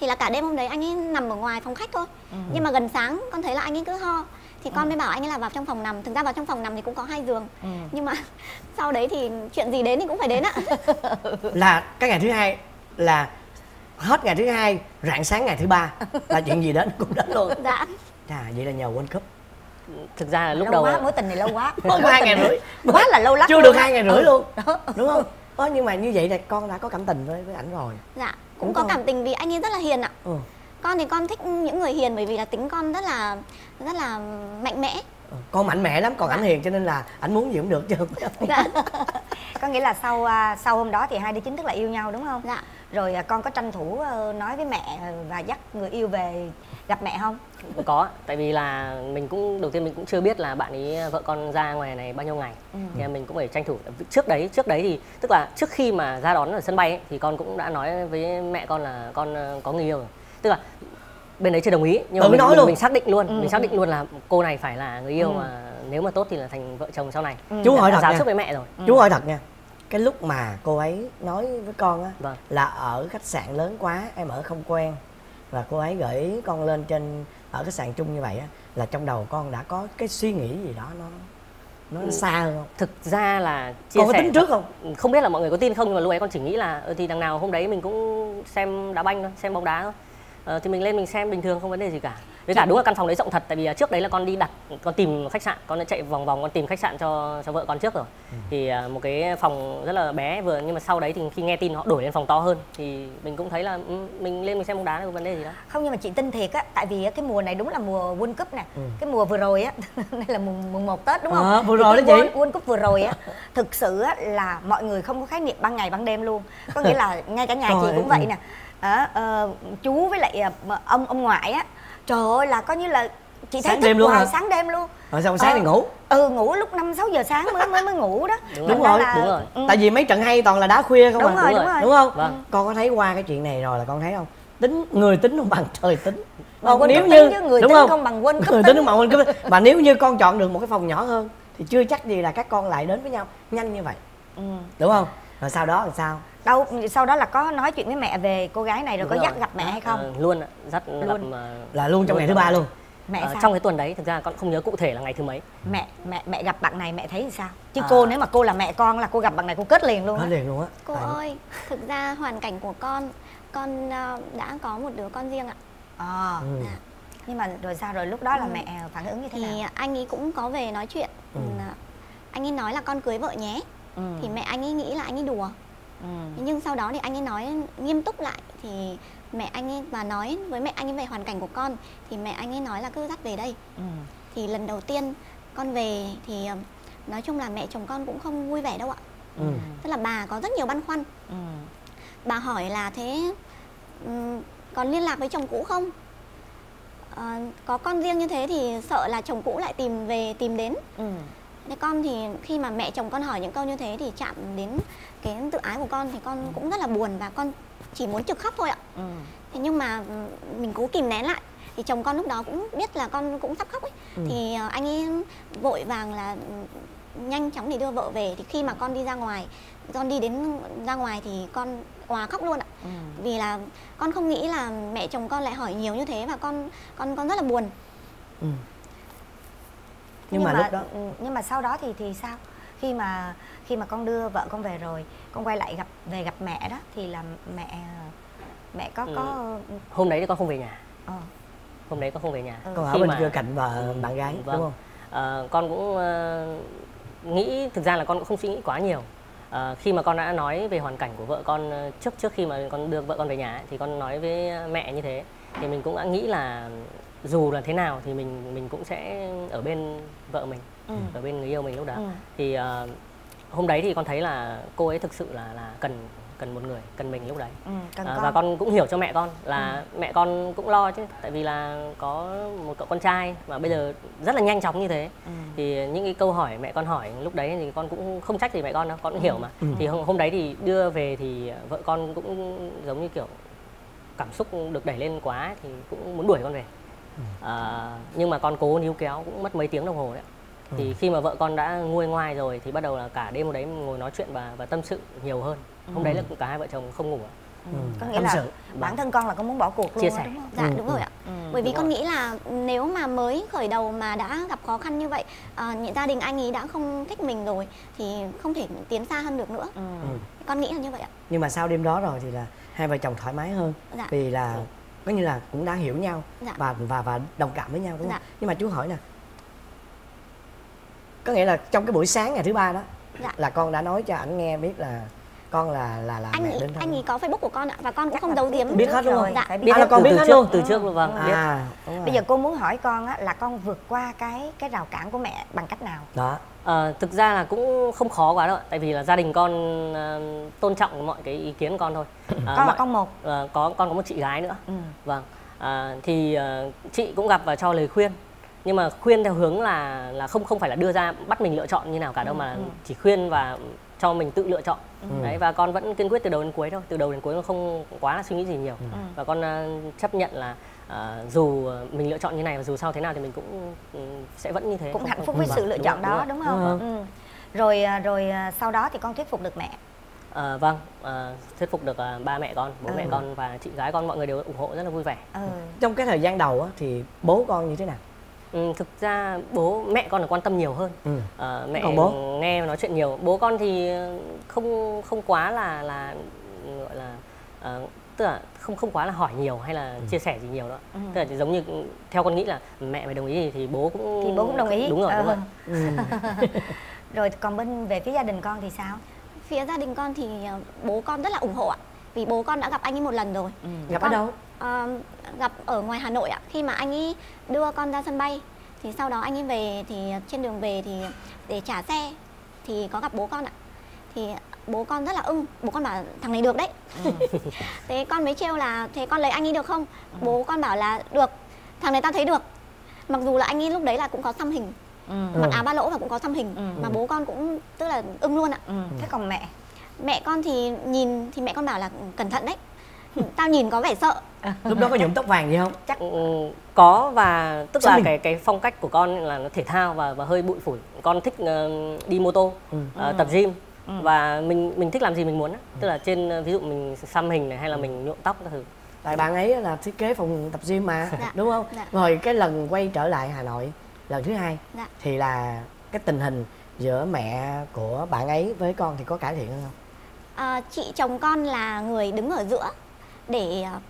Thì là cả đêm hôm đấy anh ấy nằm ở ngoài phòng khách thôi. Nhưng mà gần sáng con thấy là anh ấy cứ ho. Thì con mới bảo anh ấy là vào trong phòng nằm. Thực ra vào trong phòng nằm thì cũng có hai giường. Ừ. Nhưng mà sau đấy thì chuyện gì đến thì cũng phải đến ạ. Là cái ngày thứ hai là hết ngày thứ hai rạng sáng ngày thứ ba là chuyện gì đến cũng đến luôn. Dạ. À vậy là nhờ World Cup. Thực ra là lúc lâu đầu quá mối tình này lâu quá. Mới hai ngày rưỡi. Quá là lâu lắc chưa luôn được hai ngày rưỡi Ừ. luôn đúng không Ơ nhưng mà như vậy là con đã có cảm tình với với ảnh rồi. Dạ Cũng cũng có có. cảm tình vì anh ấy rất là hiền ạ. Ừ. con thì con thích những người hiền bởi vì là tính con rất là rất là mạnh mẽ. Ừ. con mạnh mẽ lắm còn ảnh hiền cho nên là ảnh muốn gì cũng được chứ dạ. Có nghĩa là sau à, sau hôm đó thì hai đứa chính thức là yêu nhau đúng không? Dạ. Rồi à, con có tranh thủ ờ, nói với mẹ và dắt người yêu về gặp mẹ không? Có tại vì là mình cũng đầu tiên mình cũng chưa biết là bạn ấy vợ con ra ngoài này bao nhiêu ngày. Ừ. thì mình cũng phải tranh thủ trước đấy trước đấy thì tức là trước khi mà ra đón ở sân bay ấy, thì con cũng đã nói với mẹ con là con ờ, có người yêu rồi. Tức là bên đấy chưa đồng ý nhưng mà mình, nói mình, luôn. mình xác định luôn Ừ, mình xác định luôn là cô này phải là người yêu mà nếu mà tốt thì là thành vợ chồng sau này. Chú hỏi thật giáo nha. trước với mẹ rồi. Chú hỏi thật nha. Cái lúc mà cô ấy nói với con á Vâng. là ở khách sạn lớn quá em ở không quen và cô ấy gửi con lên trên ở khách sạn chung như vậy á là trong đầu con đã có cái suy nghĩ gì đó nó nó xa hơn không? Thực ra là chia con có sẻ tính trước không? Không biết là mọi người có tin không nhưng mà lúc ấy con chỉ nghĩ là ừ, thì đằng nào hôm đấy mình cũng xem đá banh thôi xem bóng đá thôi. Ờ, thì mình lên mình xem bình thường không vấn đề gì cả với cả đúng là căn phòng đấy rộng thật tại vì à, trước đấy là con đi đặt con tìm khách sạn con đã chạy vòng vòng con tìm khách sạn cho cho vợ con trước rồi. Thì à, một cái phòng rất là bé vừa nhưng mà sau đấy thì khi nghe tin họ đổi lên phòng to hơn thì mình cũng thấy là ừ, mình lên mình xem bóng đá có vấn đề gì đó. Không nhưng mà chị tin thiệt á tại vì cái mùa này đúng là mùa World Cup nè. Cái mùa vừa rồi á đây là mùng mùng một Tết đúng không? Ờ, vừa rồi đó chị. World, Cup vừa rồi á thực sự á là mọi người không có khái niệm ban ngày ban đêm luôn. Có nghĩa là ngay cả nhà Trời chị cũng vậy ừ. nè. Ờ, ờ, chú với lại ờ, ông ông ngoại á trời ơi là coi như là chị thấy Sáng đêm luôn hoài hả? sáng đêm luôn rồi xong sáng Ờ. thì ngủ ừ ngủ lúc 5 6 giờ sáng mới mới mới ngủ đó Đúng rồi, là- đúng rồi. ừ. tại vì mấy trận hay toàn là đá khuya không Đúng à rồi, đúng đúng rồi. rồi đúng không Vâng. con có thấy qua cái chuyện này rồi là con thấy không tính người tính không bằng trời tính Mà không World nếu như người đúng tính không không bằng Cup người tính. không bằng World Cup mà nếu như con chọn được một cái phòng nhỏ hơn thì chưa chắc gì là các con lại đến với nhau nhanh như vậy Ừ. đúng không rồi sau đó làm sao đâu sau đó là có nói chuyện với mẹ về cô gái này rồi Đúng có dắt rồi. gặp mẹ hay không? Ờ, luôn ạ dắt gặp Luôn. ờ, là luôn trong ngày thứ ba luôn. mẹ ờ, sao? trong cái tuần đấy thực ra con không nhớ cụ thể là ngày thứ mấy. Mẹ mẹ mẹ gặp bạn này mẹ thấy thì sao? Chứ À. cô nếu mà cô là mẹ con là cô gặp bạn này cô kết liền luôn á. Liền luôn á. Cô Tại- ơi thực ra hoàn cảnh của con con ờ, đã có một đứa con riêng ạ. À, ừ. Dạ. nhưng mà rồi sao rồi lúc đó là mẹ phản ứng như thế thì nào? anh ấy cũng có về nói chuyện. Ừ. Ừ, anh ấy nói là con cưới vợ nhé. Ừ. thì mẹ anh ấy nghĩ là anh ấy đùa ừ. nhưng sau đó thì anh ấy nói nghiêm túc lại thì mẹ anh ấy và nói với mẹ anh ấy về hoàn cảnh của con thì mẹ anh ấy nói là cứ dắt về đây ừ. thì lần đầu tiên con về thì ừm, nói chung là mẹ chồng con cũng không vui vẻ đâu ạ ừ. tức là bà có rất nhiều băn khoăn ừ. bà hỏi là thế ừm, còn liên lạc với chồng cũ không Ờ, có con riêng như thế thì sợ là chồng cũ lại tìm về tìm đến ừ. Thế con thì khi mà mẹ chồng con hỏi những câu như thế thì chạm đến cái tự ái của con thì con cũng rất là buồn và con chỉ muốn trực khóc thôi ạ. ừ. Thế nhưng mà ừm, mình cố kìm nén lại thì chồng con lúc đó cũng biết là con cũng sắp khóc ấy thì ờ, anh ấy vội vàng là ừm, nhanh chóng để đưa vợ về thì khi mà con đi ra ngoài con đi đến ra ngoài thì con òa khóc luôn ạ ừ. vì là con không nghĩ là mẹ chồng con lại hỏi nhiều như thế và con con con rất là buồn ừ. nhưng, mà, lúc đó ừ, nhưng mà sau đó thì thì sao khi mà khi mà con đưa vợ con về rồi con quay lại gặp về gặp mẹ đó thì là mẹ mẹ có Ừ. có hôm đấy thì con không về nhà. Ờ, hôm đấy con không về nhà. Con ở Khi bên mà- kia cạnh vợ bạn gái Vâng. đúng không? Ờ, con cũng ờ, nghĩ thực ra là con cũng không suy nghĩ quá nhiều. Ờ, khi mà con đã nói về hoàn cảnh của vợ con trước trước khi mà con đưa vợ con về nhà ấy, thì con nói với mẹ như thế. Thì mình cũng đã nghĩ là dù là thế nào thì mình mình cũng sẽ ở bên vợ mình ừ. ở bên người yêu mình lúc đó. Ừ. thì ờ, hôm đấy thì con thấy là cô ấy thực sự là là cần cần một người cần mình lúc đấy. Ừ, cần À, con. và con cũng hiểu cho mẹ con là mẹ con cũng lo chứ tại vì là có một cậu con trai mà bây giờ rất là nhanh chóng như thế. Ừ. thì những cái câu hỏi mẹ con hỏi lúc đấy thì con cũng không trách gì mẹ con đâu con cũng hiểu mà. Thì hôm, hôm đấy thì đưa về thì vợ con cũng giống như kiểu cảm xúc được đẩy lên quá thì cũng muốn đuổi con về. À, nhưng mà con cố níu kéo cũng mất mấy tiếng đồng hồ đấy ạ. thì khi mà vợ con đã nguôi ngoai rồi thì bắt đầu là cả đêm hôm đấy ngồi nói chuyện và và tâm sự nhiều hơn hôm đấy là cả hai vợ chồng không ngủ ạ. Ừ. có nghĩa tâm là sự. bản thân con là con muốn bỏ cuộc luôn Chia sẻ. đúng không? Dạ đúng rồi ạ. Ừ. Bởi vì Đúng con rồi. nghĩ là nếu mà mới khởi đầu mà đã gặp khó khăn như vậy, à, những gia đình anh ấy đã không thích mình rồi thì không thể tiến xa hơn được nữa. Ừ. Con nghĩ là như vậy ạ. nhưng mà sau đêm đó rồi thì là hai vợ chồng thoải mái hơn Dạ. vì là có như là cũng đã hiểu nhau Dạ. và và và đồng cảm với nhau đúng không Dạ. nhưng mà chú hỏi nè có nghĩa là trong cái buổi sáng ngày thứ ba đó Dạ. là con đã nói cho ảnh nghe biết là con là là là Anh mẹ thân anh ấy có Facebook của con ạ và con cũng Chắc không là giấu biết giếm. Biết hết luôn rồi, không? Dạ. phải À, là con từ, biết từ hết trước luôn. từ trước luôn vâng biết à đúng rồi. bây giờ cô muốn hỏi con á, là con vượt qua cái cái rào cản của mẹ bằng cách nào đó Ờ, thực ra là cũng không khó quá đâu ạ. tại vì là gia đình con ờ, tôn trọng mọi cái ý kiến của con thôi Ờ, con là mọi- con một ờ, có con có một chị gái nữa ừ. vâng à, thì ờ, chị cũng gặp và cho lời khuyên nhưng mà khuyên theo hướng là là không không phải là đưa ra bắt mình lựa chọn như nào cả đâu mà chỉ khuyên và cho mình tự lựa chọn. Đấy và con vẫn kiên quyết từ đầu đến cuối thôi từ đầu đến cuối con không quá là suy nghĩ gì nhiều. Và con ờ, chấp nhận là ờ, dù mình lựa chọn như này và dù sau thế nào thì mình cũng ừ, sẽ vẫn như thế. Cũng Không- hạnh không- phúc với sự lựa đúng chọn đó đúng đúng không? Vâng. ừ. rồi à, rồi à, sau đó thì con thuyết phục được mẹ? Ờ, vâng ờ, thuyết phục được ờ, ba mẹ con bố Ừ. mẹ con và chị gái con mọi người đều ủng hộ rất là vui vẻ. Ừ. trong cái thời gian đầu á, thì bố con như thế nào Ừ, thực ra bố mẹ con là quan tâm nhiều hơn ừ. Ờ, mẹ Còn bố? nghe và nói chuyện nhiều bố con thì không không quá là là gọi là ờ, tức là không không quá là hỏi nhiều hay là chia sẻ gì nhiều đó Ừ. tức là giống như theo con nghĩ là mẹ mày đồng ý thì bố cũng thì bố cũng đồng ý đúng rồi, đúng Ờ. rồi. rồi còn bên về phía gia đình con thì sao Phía gia đình con thì bố con rất là ủng hộ ạ. Vì bố con đã gặp anh ấy một lần rồi. gặp ở Con- đâu Ờ, gặp ở ngoài Hà Nội ạ. Khi mà anh ấy đưa con ra sân bay thì sau đó anh ấy về thì trên đường về thì để trả xe thì có gặp bố con ạ. Thì bố con rất là ưng, bố con bảo thằng này được đấy. thế con mới trêu là thế con lấy anh ấy được không? Bố con bảo là được. Thằng này tao thấy được. Mặc dù là anh ấy lúc đấy là cũng có xăm hình, ừ. mặc áo ba lỗ và cũng có xăm hình Ừ. mà bố con cũng tức là ưng luôn ạ. Ừ. thế còn mẹ Mẹ con thì nhìn thì mẹ con bảo là cẩn thận đấy. Tao nhìn có vẻ sợ. lúc đó có nhuộm tóc vàng gì không chắc Ừ, có và tức Sao là mình- cái cái phong cách của con là nó thể thao và và hơi bụi phủi con thích ờ, đi mô tô Ừ. ờ, tập gym và mình mình thích làm gì mình muốn á. tức là trên ờ, ví dụ mình xăm hình này hay là mình nhuộm tóc các thứ tại bạn ấy là thiết kế phòng tập gym mà Dạ. đúng không Dạ. rồi cái lần quay trở lại hà nội lần thứ hai Dạ. thì là cái tình hình giữa mẹ của bạn ấy với con thì có cải thiện hơn không À, chị chồng con là người đứng ở giữa để à,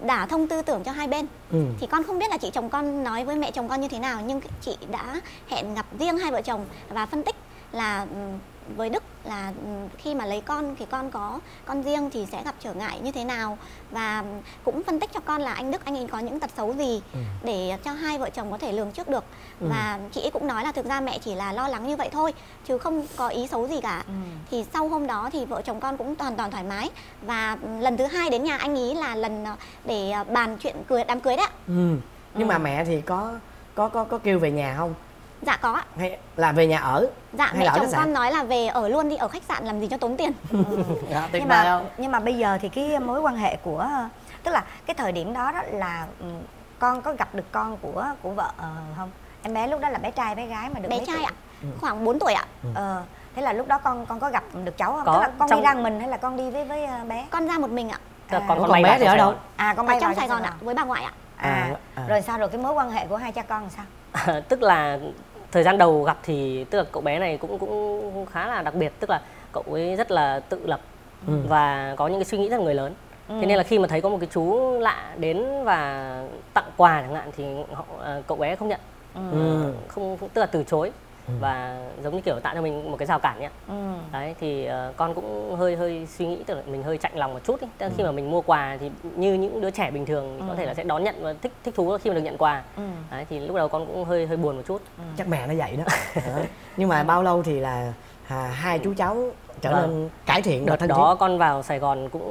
đả thông tư tưởng cho hai bên ừ. thì con không biết là chị chồng con nói với mẹ chồng con như thế nào nhưng chị đã hẹn gặp riêng hai vợ chồng và phân tích là ừm, với Đức là ừm, khi mà lấy con thì con có con riêng thì sẽ gặp trở ngại như thế nào? Và cũng phân tích cho con là anh Đức anh ấy có những tật xấu gì Ừ. để cho hai vợ chồng có thể lường trước được. Và chị ấy cũng nói là thực ra mẹ chỉ là lo lắng như vậy thôi chứ không có ý xấu gì cả. Ừ. thì sau hôm đó thì vợ chồng con cũng hoàn toàn thoải mái. Và lần thứ hai đến nhà anh ý là lần ờ, để ờ, bàn chuyện cưới đám cưới đấy ạ. Ừ. nhưng mà mẹ thì có có có có kêu về nhà không dạ có ạ. Hay là về nhà ở? Dạ Hay mẹ chồng con nói là về ở luôn đi ở khách sạn làm gì cho tốn tiền. Đó, tuyệt nhưng mà không? nhưng mà bây giờ thì cái mối quan hệ của tức là cái thời điểm đó đó là ừ, con có gặp được con của của vợ ờ, không? Em bé lúc đó là bé trai bé gái mà được bé trai tuổi? ạ khoảng 4 tuổi ạ. Ờ thế là lúc đó con con có gặp được cháu không? Có, tức là con trong- đi ra mình hay là con đi với với ờ, bé? Con ra một mình ạ. À. con con còn bay bé thì trong ở đâu? À con ở bay trong vào Sài Gòn ạ. với bà ngoại ạ. À, À, à. rồi sao rồi cái mối quan hệ của hai cha con làm sao? Tức là thời gian đầu gặp thì tức là cậu bé này cũng cũng khá là đặc biệt tức là cậu ấy rất là tự lập Ừ. và có những cái suy nghĩ rất là người lớn thế nên là khi mà thấy có một cái chú lạ đến và tặng quà chẳng hạn thì họ, ờ, cậu bé không nhận Ừ. không, không tức là từ chối và giống như kiểu tạo cho mình một cái rào cản nhé ừ. đấy thì ờ, con cũng hơi hơi suy nghĩ tức là mình hơi chạnh lòng một chút ý. Tức là khi mà mình mua quà thì như những đứa trẻ bình thường thì có thể là sẽ đón nhận và thích thích thú khi mà được nhận quà. Ừ. đấy thì lúc đầu con cũng hơi hơi buồn một chút. Chắc mẹ nó vậy đó. Nhưng mà bao lâu thì là à, hai chú cháu trở Vâng. nên cải thiện đợt thân đó thiết? con vào Sài Gòn cũng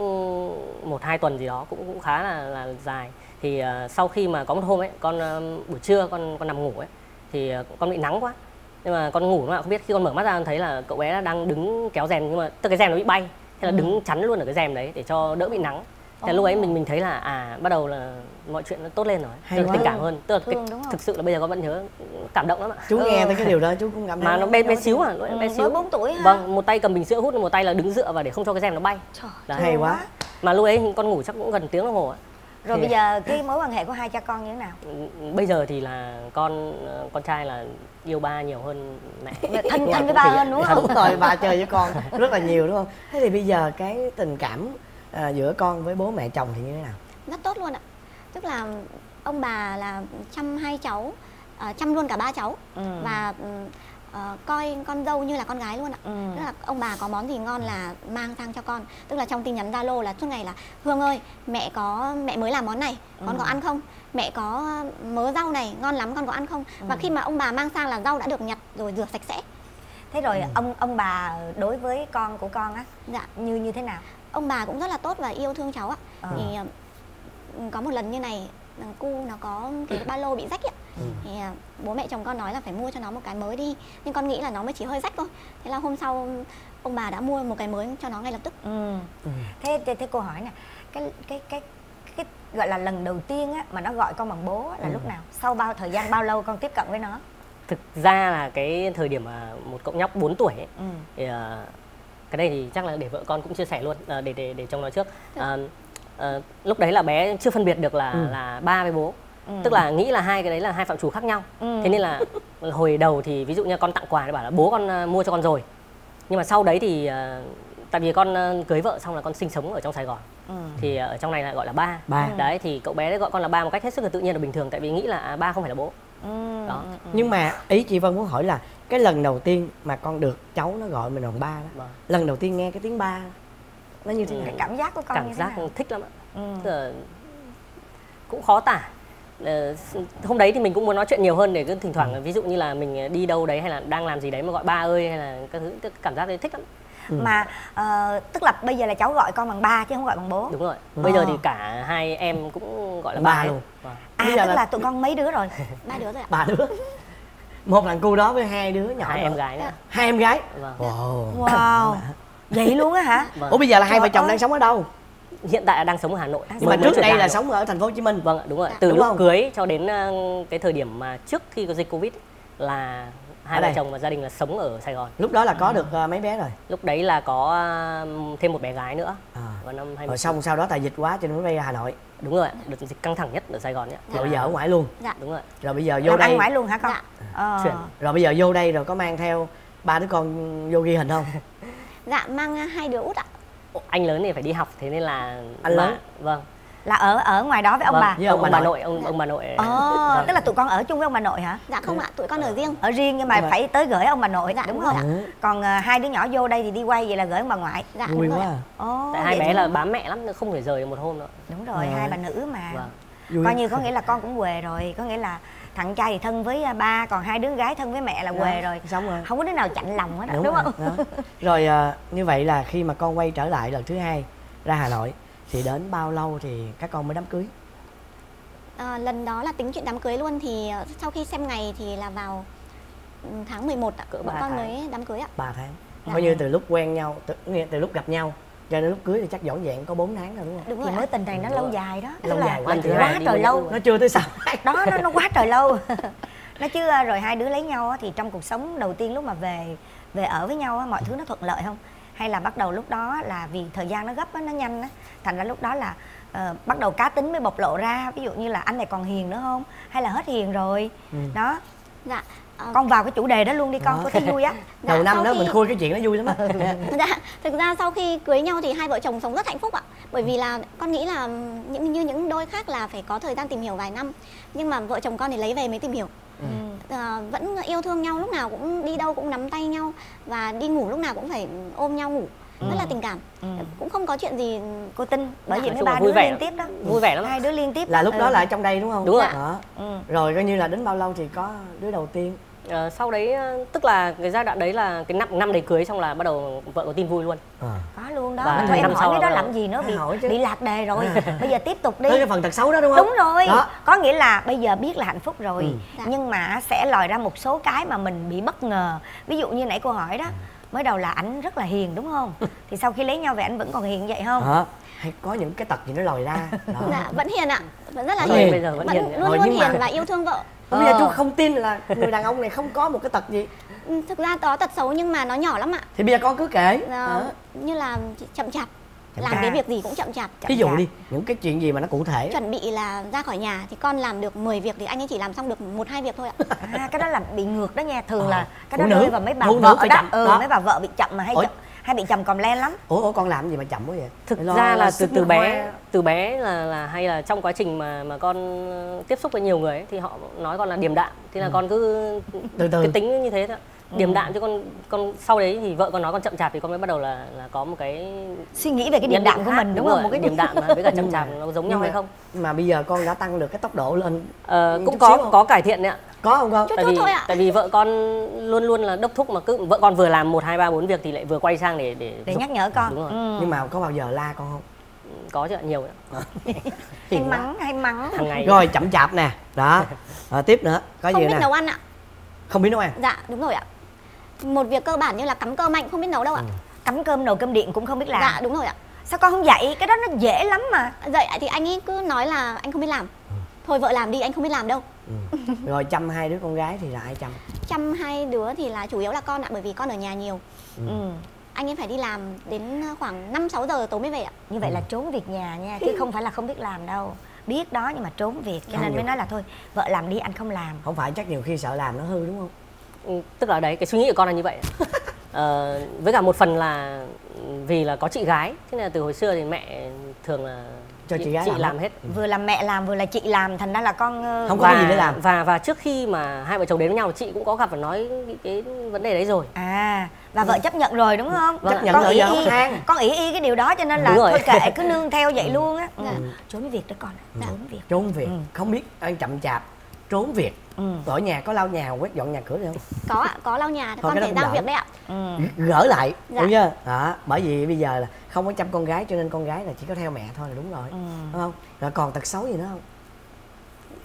một hai tuần gì đó cũng cũng khá là là dài. Thì ờ, sau khi mà có một hôm ấy con ờ, buổi trưa con con nằm ngủ ấy thì ờ, con bị nắng quá nhưng mà con ngủ mà không biết khi con mở mắt ra con thấy là cậu bé đang đứng kéo rèm nhưng mà tức cái rèm nó bị bay thế là đứng chắn luôn ở cái rèm đấy để cho đỡ bị nắng. Thế lúc ấy mình mình thấy là à bắt đầu là mọi chuyện nó tốt lên rồi Hay tức là tình cảm hơn. Tức là cái, Thương, thực sự là bây giờ con vẫn nhớ cảm động lắm ạ. Chú nghe tới cái điều đó chú cũng cảm thấy mà nó bé bé xíu à Ừ, bé xíu. bốn tuổi ha. vâng một tay cầm bình sữa hút một tay là đứng dựa vào để không cho cái rèm nó bay. Trời, hay quá mà lúc ấy con ngủ chắc cũng gần tiếng đồng hồ ạ rồi bây giờ cái mối quan hệ của hai cha con như thế nào? Ừ, bây giờ thì là con con trai là yêu ba nhiều hơn mẹ. Thân thân với ba hơn đúng không? đúng rồi bà chơi với con rất là nhiều đúng không? Thế thì bây giờ cái tình cảm à, giữa con với bố mẹ chồng thì như thế nào? Rất tốt luôn ạ. Tức là ông bà là chăm hai cháu à, chăm luôn cả ba cháu. Ừ. và ừ, ờ, coi con dâu như là con gái luôn ạ. Ừ. tức là ông bà có món gì ngon là mang sang cho con. Tức là trong tin nhắn zalo là suốt ngày là hương ơi mẹ có mẹ mới làm món này con có ăn không? Mẹ có mớ rau này ngon lắm con có ăn không? Và khi mà ông bà mang sang là rau đã được nhặt rồi rửa sạch sẽ. Thế rồi ông ông bà đối với con của con á dạ. như như thế nào? Ông bà cũng rất là tốt và yêu thương cháu ạ. Ờ. thì ờ, có một lần như này thằng cu nó có cái ba lô bị rách ạ thì ờ, bố mẹ chồng con nói là phải mua cho nó một cái mới đi. Nhưng con nghĩ là nó mới chỉ hơi rách thôi. Thế là hôm sau ông bà đã mua một cái mới cho nó ngay lập tức. Ừ. thế, thế thế cô hỏi nè cái cái cái cái gọi là lần đầu tiên á mà nó gọi con bằng bố là lúc nào? Sau bao thời gian bao lâu con tiếp cận với nó? Thực ra là cái thời điểm mà một cậu nhóc 4 tuổi ấy, ừ. thì ờ, cái đây thì chắc là để vợ con cũng chia sẻ luôn ờ, để để để chồng nói trước. Ờ, ờ, lúc đấy là bé chưa phân biệt được là là ba với bố tức là nghĩ là hai cái đấy là hai phạm trù khác nhau Ừ. thế nên là hồi đầu thì ví dụ như con tặng quà thì bảo là bố con ờ, mua cho con rồi nhưng mà sau đấy thì ờ, tại vì con cưới vợ xong là con sinh sống ở trong Sài Gòn Ừ. thì ở trong này lại gọi là ba Ba. đấy thì cậu bé đấy gọi con là ba một cách hết sức là tự nhiên và bình thường tại vì nghĩ là à, ba không phải là bố Ừ. đó nhưng mà ý chị vân muốn hỏi là cái lần đầu tiên mà con được cháu nó gọi mình bằng ba đó Vâng. lần đầu tiên nghe cái tiếng ba nó như thế nào cái cảm giác của con cảm như thế giác nào? thích lắm ạ. Ừ. Là cũng khó tả. Ờ, hôm đấy thì mình cũng muốn nói chuyện nhiều hơn để cứ thỉnh thoảng ví dụ như là mình đi đâu đấy hay là đang làm gì đấy mà gọi ba ơi hay là các thứ tức cảm giác đấy thích lắm. Mà ờ, tức là bây giờ là cháu gọi con bằng ba chứ không gọi bằng bố. Đúng rồi. Bây giờ Ờ. thì cả hai em cũng gọi là Ba ba, luôn. Vâng. à Bây giờ tức là- là tụi con mấy đứa rồi? Ba đứa rồi ạ. Ba đứa. Một thằng cu đó với hai đứa nhỏ hai nữa. em gái nữa. Hai em gái. Vâng. wow. wow vậy luôn á hả? Vâng. ủa bây giờ là hai vợ chồng ơi. đang sống ở đâu? Hiện tại đang sống ở Hà Nội. Nhưng mà trước đây là sống ở thành phố Hồ Chí Minh. Vâng ạ đúng rồi. Dạ. từ Đúng lúc không? cưới cho đến ờ, cái thời điểm mà trước khi có dịch covid là hai vợ chồng và gia đình là sống ở Sài Gòn. Lúc đó là có được ờ, mấy bé rồi? Lúc đấy là có ờ, thêm một bé gái nữa à. vào năm 20 rồi xong sau đó tại dịch quá cho nên mới bay ra Hà Nội. Đúng rồi ạ, đợt dịch căng thẳng nhất ở Sài Gòn nhé rồi bây giờ ở ngoài luôn. Dạ. Đúng rồi rồi bây giờ vô làm đây ăn ngoài luôn hả con? Dạ. Ờ. Chuyển. rồi bây giờ vô đây rồi có mang theo ba đứa con vô ghi hình không dạ mang à, hai đứa út ạ. Anh lớn thì phải đi học thế nên là Anh mà- lớn? vâng là ở ở ngoài đó với ông vâng. bà? Với ông, ông bà bà nội. ông ông bà nội. Ồ, Vâng. tức là tụi con ở chung với ông bà nội hả? Dạ không ạ tụi con ở riêng. Ở riêng nhưng mà phải tới gửi ông bà nội. Dạ, đúng đúng không? rồi ạ. còn à, hai đứa nhỏ vô đây thì đi quay vậy là gửi ông bà ngoại. Dạ vui đúng rồi quá à. Ồ, tại hai bé là bám mẹ lắm không thể rời một hôm nữa đúng rồi Rồi. hai bà nữ mà. Vâng. Coi như có nghĩa là con cũng quề rồi có nghĩa là thằng trai thì thân với à, ba còn hai đứa gái thân với mẹ là quề Đó, rồi. xong rồi. Không có đứa nào chạnh lòng hết á, đúng, rồi, không? đó. rồi à, như vậy là khi mà con quay trở lại lần thứ hai ra Hà Nội thì đến bao lâu thì các con mới đám cưới? Ờ, lần đó là tính chuyện đám cưới luôn thì ờ, sau khi xem ngày thì là vào ừ, tháng 11 ạ. Cỡ bọn ba con tháng. mới đám cưới ạ. 3 tháng. Dạ. coi như từ lúc quen nhau từ, từ lúc gặp nhau cho đến lúc cưới thì chắc dõn dẹn có 4 tháng rồi đúng không? Đúng thì rồi. mới tình này nó lâu dài đó. Lâu là dài quá, thứ quá trời lâu. nó chưa tới sao đó nó nó quá trời lâu. Nó chứ à, rồi hai đứa lấy nhau á, thì trong cuộc sống đầu tiên lúc mà về về ở với nhau á, mọi thứ nó thuận lợi không? Hay là bắt đầu lúc đó là vì thời gian nó gấp á, nó nhanh á. Thành ra lúc đó là ờ, bắt đầu cá tính mới bộc lộ ra. Ví dụ như là anh này còn hiền nữa không? Hay là hết hiền rồi? Ừ. đó. Dạ ờ, con vào cái chủ đề đó luôn đi con Đó. có thấy vui á. Dạ, đầu năm đó khi- mình khui cái chuyện nó vui lắm á. Dạ. Thực ra sau khi cưới nhau thì hai vợ chồng sống rất hạnh phúc ạ. Bởi vì là con nghĩ là những như những đôi khác là phải có thời gian tìm hiểu vài năm. Nhưng mà vợ chồng con thì lấy về mới tìm hiểu. Ờ, vẫn yêu thương nhau lúc nào cũng đi đâu cũng nắm tay nhau. Và đi ngủ lúc nào cũng phải ôm nhau ngủ. Rất là tình cảm. Ừ. cũng không có chuyện gì cô tin bởi Dạ, vì mấy ba đứa vẻ. liên tiếp đó. Vui vẻ lắm. Hai đứa liên tiếp là lúc đó Ừ. là ở trong đây đúng không? Đúng rồi. đó. Ừ. rồi coi như là đến bao lâu thì có đứa đầu tiên Ờ, sau đấy ờ, tức là cái giai đoạn đấy là cái năm năm đấy cưới xong là bắt đầu vợ có tin vui luôn. À. có luôn đó. Và thôi em năm hỏi cái đó là- làm gì nữa? Bị hỏi chứ. bị lạc đề rồi. Bây giờ tiếp tục đi. Tới cái phần tật xấu đó đúng không? Đúng rồi. Đó. Có nghĩa là bây giờ biết là hạnh phúc rồi Ừ. Dạ. nhưng mà sẽ lòi ra một số cái mà mình bị bất ngờ. Ví dụ như nãy cô hỏi đó mới đầu là ảnh rất là hiền đúng không? Thì sau khi lấy nhau về ảnh vẫn còn hiền vậy không? Đó hay có những cái tật gì nó lòi ra? Đó. dạ vẫn hiền ạ. Vẫn rất là hiền hiền. bây giờ vẫn vẫn hiền. luôn luôn nhưng mà- hiền và yêu thương vợ bây giờ chú không tin là người đàn ông này không có một cái tật gì Ừ, thực ra có tật xấu nhưng mà nó nhỏ lắm ạ thì bây giờ con cứ kể Ờ, Đó. như là chậm chạp Chậm làm chạp. cái việc gì cũng chậm chạp ví dụ đi những cái chuyện gì mà nó cụ thể chuẩn bị là ra khỏi nhà thì con làm được 10 việc thì anh ấy chỉ làm xong được một hai việc thôi ạ à, cái đó là bị ngược đó nha thường Ờ. là cái đó nữ. rơi vào mấy bà Phụ vợ đó chậm. ừ Đó. mấy bà vợ bị chậm mà hay Ủa? chậm, hay bị chậm còm len lắm. Ủa, ủa con làm gì mà chậm quá vậy? Thực Lo- ra là từ từ bé hoa. từ bé là là hay là trong quá trình mà mà con ờ, tiếp xúc với nhiều người ấy, thì họ nói con là điềm đạm. Thế là con cứ từ từ. cái tính như thế thôi điềm đạm chứ con con sau đấy thì vợ con nói con chậm chạp thì con mới bắt đầu là là có một cái suy nghĩ về cái điềm đạm của mình đúng, không? rồi, một cái điềm đạm mà với cả chậm chạp nó giống nhau hay không? mà bây giờ con đã tăng được cái tốc độ lên Ờ, cũng có không? có cải thiện đấy ạ. Có không con? Chút tại chút vì thôi ạ. tại vì vợ con luôn luôn là đốc thúc mà cứ vợ con vừa làm một hai ba bốn việc thì lại vừa quay sang để để để giúp. nhắc nhở con. Đúng rồi. ừ. nhưng mà có bao giờ la con không? Có chứ ạ nhiều ạ. Hay mắng hay mắng. Hàng ngày. Rồi chậm chạp nè. Đó. Ờ, tiếp nữa. Có không gì biết nè? nấu ăn ạ. Không biết nấu ăn. Dạ đúng rồi ạ một việc cơ bản như là cắm cơm anh không biết nấu đâu ạ. Cắm cơm nồi cơm điện cũng không biết làm. Dạ đúng rồi ạ. Sao con không dạy? Cái đó nó dễ lắm mà. Dậy thì anh ấy cứ nói là anh không biết làm. Thôi vợ làm đi anh không biết làm đâu. Ừ. rồi chăm hai đứa con gái thì là ai chăm? Chăm hai đứa thì là chủ yếu là con ạ bởi vì con ở nhà nhiều. Ừ. anh ấy phải đi làm đến khoảng 5 6 giờ tối mới về ạ. Như vậy là trốn việc nhà nha chứ không phải là không biết làm đâu. Biết đó nhưng mà trốn việc cho nên mới nói là thôi vợ làm đi anh không làm. Không phải chắc nhiều khi sợ làm nó hư đúng không? Ừ, tức là đấy cái suy nghĩ của con là như vậy. Ờ, với cả một phần là vì là có chị gái thế nên là từ hồi xưa thì mẹ thường là Cho chị gái làm làm hết. hết vừa là mẹ làm vừa là chị làm thành ra là con ờ, Không có và gì để làm. và và trước khi mà hai vợ chồng đến với nhau chị cũng có gặp và nói cái, cái vấn đề đấy rồi. À và vợ chấp nhận rồi đúng không? Vâng chấp nhận con rồi ý y than con ý y cái điều đó cho nên là thôi kệ cứ nương theo vậy luôn á. Dạ. ừ. trốn việc đó con Dạ. trốn việc. Trốn việc. Ừ. không biết ăn chậm chạp trốn việc ừ. ở nhà có lau nhà quét dọn nhà cửa được không có ạ có lau nhà Thôi con thể giao việc đấy ạ Ừ. gỡ lại Dạ. đúng chưa đó bởi vì bây giờ là không có chăm con gái cho nên con gái là chỉ có theo mẹ thôi là đúng rồi Ừ. đúng không rồi còn tật xấu gì nữa không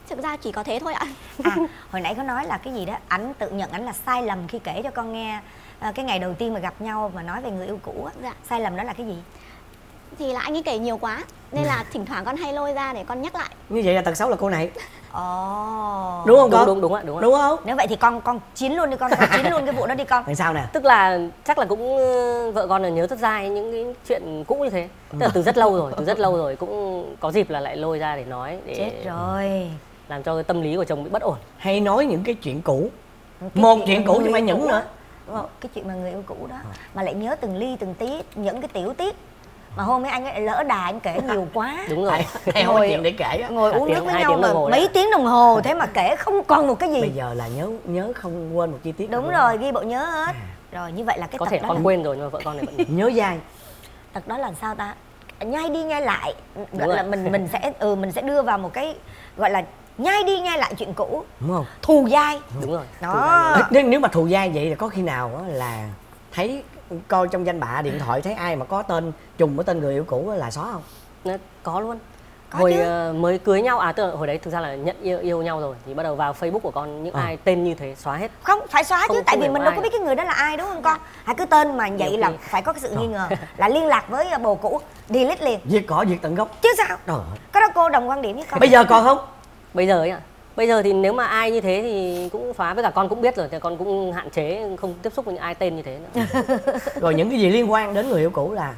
thực ra chỉ có thế thôi ạ à hồi nãy có nói là cái gì đó ảnh tự nhận ảnh là sai lầm khi kể cho con nghe ờ, cái ngày đầu tiên mà gặp nhau mà nói về người yêu cũ á Dạ. sai lầm đó là cái gì thì là anh ấy kể nhiều quá nên là thỉnh thoảng con hay lôi ra để con nhắc lại. Như vậy là tật xấu là cô này. Ồ. Đúng không đúng con? đúng đúng ạ đúng ạ. Đúng không? Nếu vậy thì con con chiến luôn đi con con chiến luôn cái vụ đó đi con. Làm sao nè? Tức là chắc là cũng ờ, vợ con là nhớ rất dai những cái chuyện cũ như thế. Tức là từ rất lâu rồi từ rất lâu rồi cũng có dịp là lại lôi ra để nói để chết rồi. làm cho cái tâm lý của chồng bị bất ổn. Hay nói những cái chuyện cũ. Cái một chuyện chuyện mà cũ phải yêu những nữa đúng không cái chuyện mà người yêu cũ đó mà lại nhớ từng ly từng tí những cái tiểu tiết mà hôm ấy anh ấy lỡ đà anh kể nhiều quá. Đúng rồi. Có Ngồi- chuyện để kể á. ngồi uống tiếng- nước với nhau mà mấy đấy. tiếng đồng hồ thế mà kể không còn một cái gì. Bây giờ là nhớ nhớ không quên một chi tiết đúng rồi ghi bộ nhớ hết. Rồi như vậy là cái có tật thể đó con là, quên rồi nhưng mà vợ con này vẫn nhớ. Dai. Tật đó là sao ta? Nhai đi nhai lại. Gọi là mình mình sẽ ừ mình sẽ đưa vào một cái gọi là nhai đi nhai lại chuyện cũ. Đúng không? Thù dai. Đúng rồi. Đó. Nếu, nếu mà thù dai vậy thì có khi nào á là thấy coi trong danh bạ điện thoại thấy ai mà có tên trùng với tên người yêu cũ là xóa không? Có luôn. Có hồi chứ. ờ, mới cưới nhau à tức là hồi đấy thực ra là nhận yêu yêu nhau rồi thì bắt đầu vào facebook của con những Ờ. ai tên như thế xóa hết. Không phải xóa chứ Không- tại không vì mình đâu có biết cái người đó là ai đúng không con? Hãy cứ tên mà vậy Nhiều là khi. phải có cái sự nghi ngờ là liên lạc với bồ cũ delete liền. Diệt cỏ diệt tận gốc. Chứ sao? Trời cái đó cô đồng quan điểm với con bây giờ còn không? Bây giờ ấy ạ bây giờ thì nếu mà ai như thế thì cũng phá, với cả con cũng biết rồi, thì con cũng hạn chế không tiếp xúc với những ai tên như thế nữa. Rồi những cái gì liên quan đến người yêu cũ là?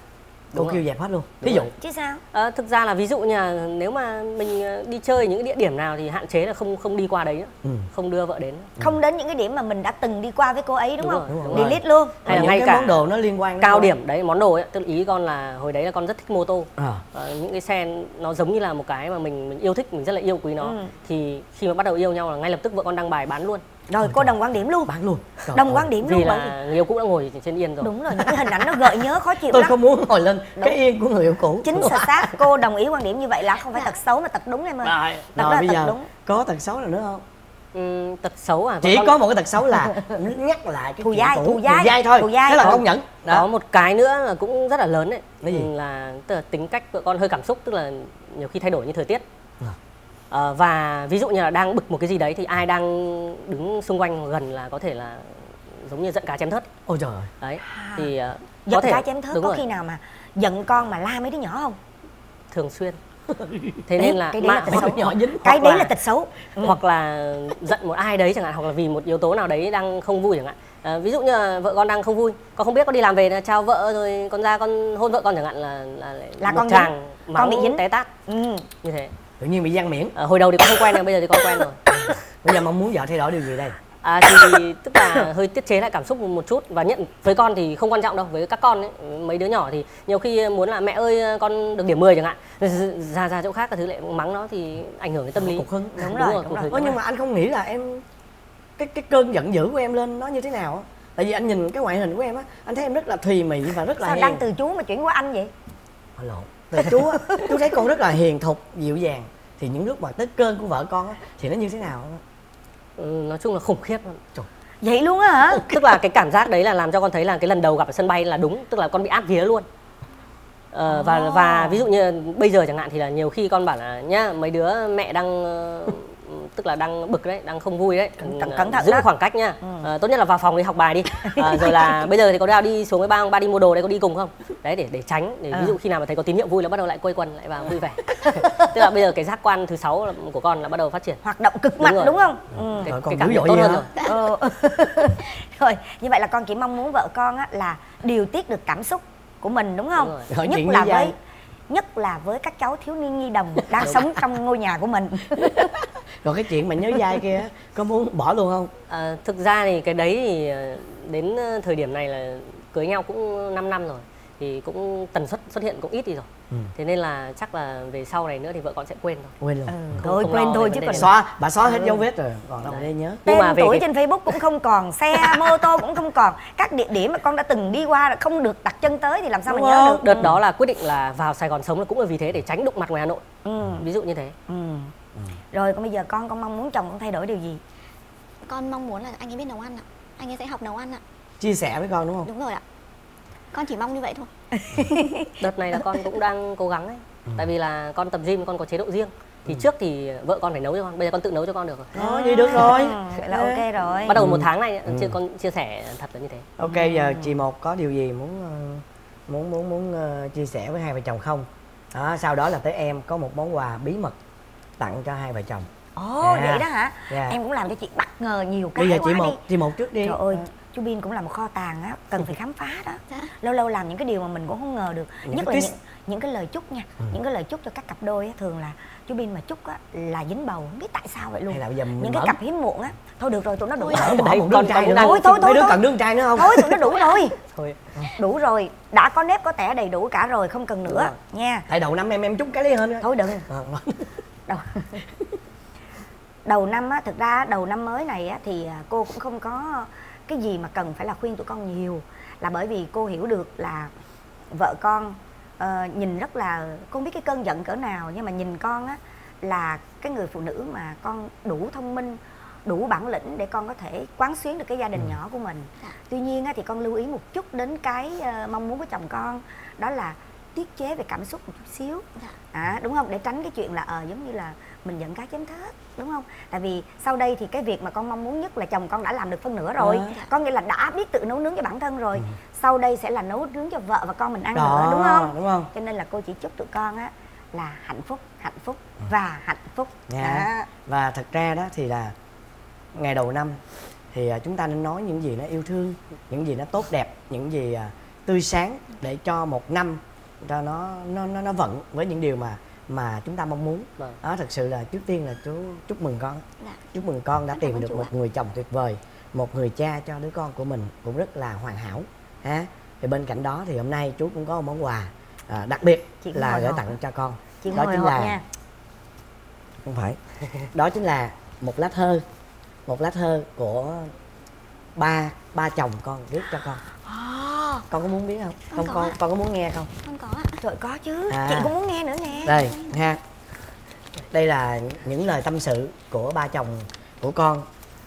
Cô kêu rồi. dẹp hết luôn ví dụ rồi. chứ sao Ờ, thực ra là ví dụ như là nếu mà mình ờ, đi chơi những cái địa điểm nào thì hạn chế là không không đi qua đấy nữa. Ừ. không đưa vợ đến không đến những cái điểm mà mình đã từng đi qua với cô ấy đúng, Đúng không rồi, đúng rồi. delete luôn Hay là ngay cả món đồ nó liên quan cao điểm đấy món đồ ấy tức ý con là hồi đấy là con rất thích mô tô Ờ. Ờ, những cái xe nó giống như là một cái mà mình mình yêu thích mình rất là yêu quý nó Ừ. thì khi mà bắt đầu yêu nhau là ngay lập tức vợ con đăng bài bán luôn rồi cô đồng quan điểm luôn. Bán luôn. Trời đồng ơi. quan điểm vì luôn bởi là người yêu cũ đã ngồi trên yên vì rồi. Đúng rồi những cái hình ảnh nó gợi nhớ khó chịu tôi lắm. không muốn ngồi lên cái yên của người yêu cũ. Chính xác xác cô đồng ý quan điểm như vậy là không phải tật xấu mà tật đúng em ơi. Rồi, Tật rồi đó là bây tật giờ đúng. có tật xấu nào nữa không? Ừm, tật xấu à? Chỉ con- có một cái tật xấu là nhắc lại cái Thù dai, cũ. thù dai, thôi. thù dai. thế là Có- công nhận. Có đó. một cái nữa là cũng rất là lớn đấy gì? là tức là tính cách vợ con hơi cảm xúc tức là nhiều khi thay đổi như thời tiết À. Ờ, và ví dụ như là đang bực một cái gì đấy thì ai đang đứng xung quanh gần là có thể là giống như giận cá chém thớt. Ôi trời ơi. Đấy thì ờ, có giận thể cá chém thớt có rồi, khi nào mà giận con mà la mấy đứa nhỏ không? Thường xuyên. Đấy, thế nên là cái đấy mà là tật xấu. nhỏ dính cái Hoặc đấy là- là tật xấu. hoặc là giận một ai đấy chẳng hạn hoặc là vì một yếu tố nào đấy đang không vui chẳng hạn. Ờ, ví dụ như là vợ con đang không vui con không biết con đi làm về là chào vợ rồi con ra con hôn vợ con chẳng hạn là là, Là một con chàng mắng Con bị dính. té tát. Ừ. như thế tự nhiên bị giăng miệng. Ờ, hồi đầu thì con không quen rồi bây giờ thì con quen rồi. Bây giờ mong muốn vợ thay đổi điều gì đây? À, thì tức là hơi tiết chế lại cảm xúc một chút và nhận với con thì không quan trọng đâu với các con ấy mấy đứa nhỏ thì nhiều khi muốn là mẹ ơi con được điểm 10 chẳng hạn. Ra ra chỗ khác cái thứ lại mắng nó thì ảnh hưởng đến tâm lý. cục hứng. Đúng rồi, đúng rồi. Ơ nhưng mà anh không nghĩ là em cái cái cơn giận dữ của em lên nó như thế nào á? Tại vì anh nhìn cái ngoại hình của em á anh thấy em rất là thùy mị và rất là sao hiền. đang từ chú mà chuyển qua anh vậy? Ờ, lộn chú á chú thấy con rất là hiền thục dịu dàng. Thì những lúc mà tới cơn của vợ con á thì nó như thế nào? Ừ, nói chung là khủng khiếp lắm. vậy luôn á hả? Tức là cái cảm giác đấy là làm cho con thấy là cái lần đầu gặp ở sân bay là đúng tức là con bị át vía luôn. Ờ, và và ví dụ như bây giờ chẳng hạn thì là nhiều khi con bảo là nhá mấy đứa mẹ đang ờ, tức là đang bực đấy đang không vui đấy. Cẩn- Ừ, cẩn thận giữ đó. khoảng cách nhá. Ờ, tốt nhất là vào phòng đi học bài đi. Ờ, rồi là bây giờ thì có đeo đi xuống với ba ông ba đi mua đồ đấy có đi cùng không? Đấy để để tránh để ví dụ khi nào mà thấy có tín hiệu vui là bắt đầu lại quây quần lại vào vui vẻ. Tức là bây giờ cái giác quan thứ sáu của con là bắt đầu phát triển. Hoạt động cực mạnh đúng không? Ừ. cái, Rồi cái cảm tốt hơn hả? rồi. Ờ. rồi như vậy là con chỉ mong muốn vợ con á, là điều tiết được cảm xúc của mình đúng không? Đúng rồi. Nhất là với nhất là với các cháu thiếu niên nhi đồng đang sống trong ngôi nhà của mình rồi cái chuyện mà nhớ dai kia có muốn bỏ luôn không? À, thực ra thì cái đấy thì ờ, đến ờ, thời điểm này là cưới nhau cũng 5 năm rồi thì cũng tần suất xuất hiện cũng ít đi rồi. Ừ. thế nên là chắc là về sau này nữa thì vợ con sẽ quên thôi quên luôn. Ừ, Không- thôi không quên thôi chứ còn xóa bà xóa hết dấu vết rồi còn đâu để nhớ. Nhưng tên mà về tuổi cái- trên Facebook cũng không còn xe mô tô cũng không còn. Các địa điểm mà con đã từng đi qua là không được đặt chân tới thì làm sao Đúng mà nhớ không? được? Đợt đó là quyết định là vào Sài Gòn sống là cũng là vì thế để tránh đụng mặt ngoài Hà Nội. Ừ. ví dụ như thế. Ừ. rồi còn bây giờ con con mong muốn chồng con thay đổi điều gì? Con mong muốn là anh ấy biết nấu ăn ạ. Anh ấy sẽ học nấu ăn ạ. Chia sẻ với con đúng không? Đúng rồi ạ. Con chỉ mong như vậy thôi. Đợt này là con cũng đang cố gắng ấy. Ừ. tại vì là con tập gym con có chế độ riêng. Thì trước thì vợ con phải nấu cho con. Bây giờ con tự nấu cho con được rồi. Đó vậy được rồi. Ừ, vậy là ok. rồi. Bắt đầu một tháng này Ừ. chưa con chia sẻ thật là như thế. Ok giờ chị một có điều gì muốn ờ, muốn muốn muốn ờ, chia sẻ với hai vợ chồng không? Đó, sau đó là tới em có một món quà bí mật tặng cho hai vợ chồng. Ồ Dạ. vậy đó hả? Dạ. em cũng làm cho chị bất ngờ nhiều cái bây giờ chị một đi. chị một trước đi. Trời ơi chú Bin cũng là một kho tàng á cần phải khám phá đó. Dạ. lâu lâu làm những cái điều mà mình cũng không ngờ được. Những nhất là twist. những, những cái lời chúc nha Ừ. những cái lời chúc cho các cặp đôi á thường là chú Bin mà chúc á là dính bầu không biết tại sao vậy luôn. Hay là bây giờ mình những cái cặp hiếm muộn á. Thôi được rồi tụi nó đủ Thôi. rồi. Đấy, một con- trai con nữa? Thôi, thôi, mấy đứa thôi, cần đứa trai nữa không? Thôi tụi nó đủ rồi. Thôi đủ rồi. Đã có nếp có tẻ đầy đủ cả rồi không cần nữa nha. Tại đầu năm em em chúc cái lấy hơn thôi. Đừng. Ờ, đầu đầu năm á thực ra đầu năm mới này á thì à, cô cũng không có cái gì mà cần phải là khuyên tụi con nhiều là bởi vì cô hiểu được là vợ con ờ, nhìn rất là cô không biết cái cơn giận cỡ nào nhưng mà nhìn con á là cái người phụ nữ mà con đủ thông minh đủ bản lĩnh để con có thể quán xuyến được cái gia đình Ừ. nhỏ của mình Dạ. tuy nhiên á, thì con lưu ý một chút đến cái ờ, mong muốn của chồng con đó là tiết chế về cảm xúc một chút xíu Dạ. à, đúng không để tránh cái chuyện là ờ giống như là mình giận cá chém thớt đúng không tại vì sau đây thì cái việc mà con mong muốn nhất là chồng con đã làm được phân nửa rồi Dạ. có nghĩa là đã biết tự nấu nướng cho bản thân rồi Ừ. sau đây sẽ là nấu nướng cho vợ và con mình ăn đó nữa đúng không đúng không cho nên là cô chỉ chúc tụi con á là hạnh phúc hạnh phúc và hạnh phúc Dạ. À. và thật ra đó thì là ngày đầu năm thì à, chúng ta nên nói những gì nó yêu thương những gì nó tốt đẹp những gì à, tươi sáng để cho một năm cho nó nó nó nó vận với những điều mà mà chúng ta mong muốn. Vâng. đó thật sự là trước tiên là chú chúc mừng con. Dạ. chúc mừng con đã Cảm tìm được một người chồng tuyệt vời một người cha cho đứa con của mình cũng rất là hoàn hảo ha. Thì bên cạnh đó thì hôm nay chú cũng có một món quà à, đặc biệt Chị là gửi tặng cho con. Chị đó chính là nha. Không phải. Đó chính là một lá thơ một lá thơ của ba ba chồng con viết cho con Con có muốn biết không? Con con có con con có muốn nghe không? Con có ạ. Trời có chứ. À. chị cũng muốn nghe nữa nè. Đây ha. Đây là những lời tâm sự của ba chồng của con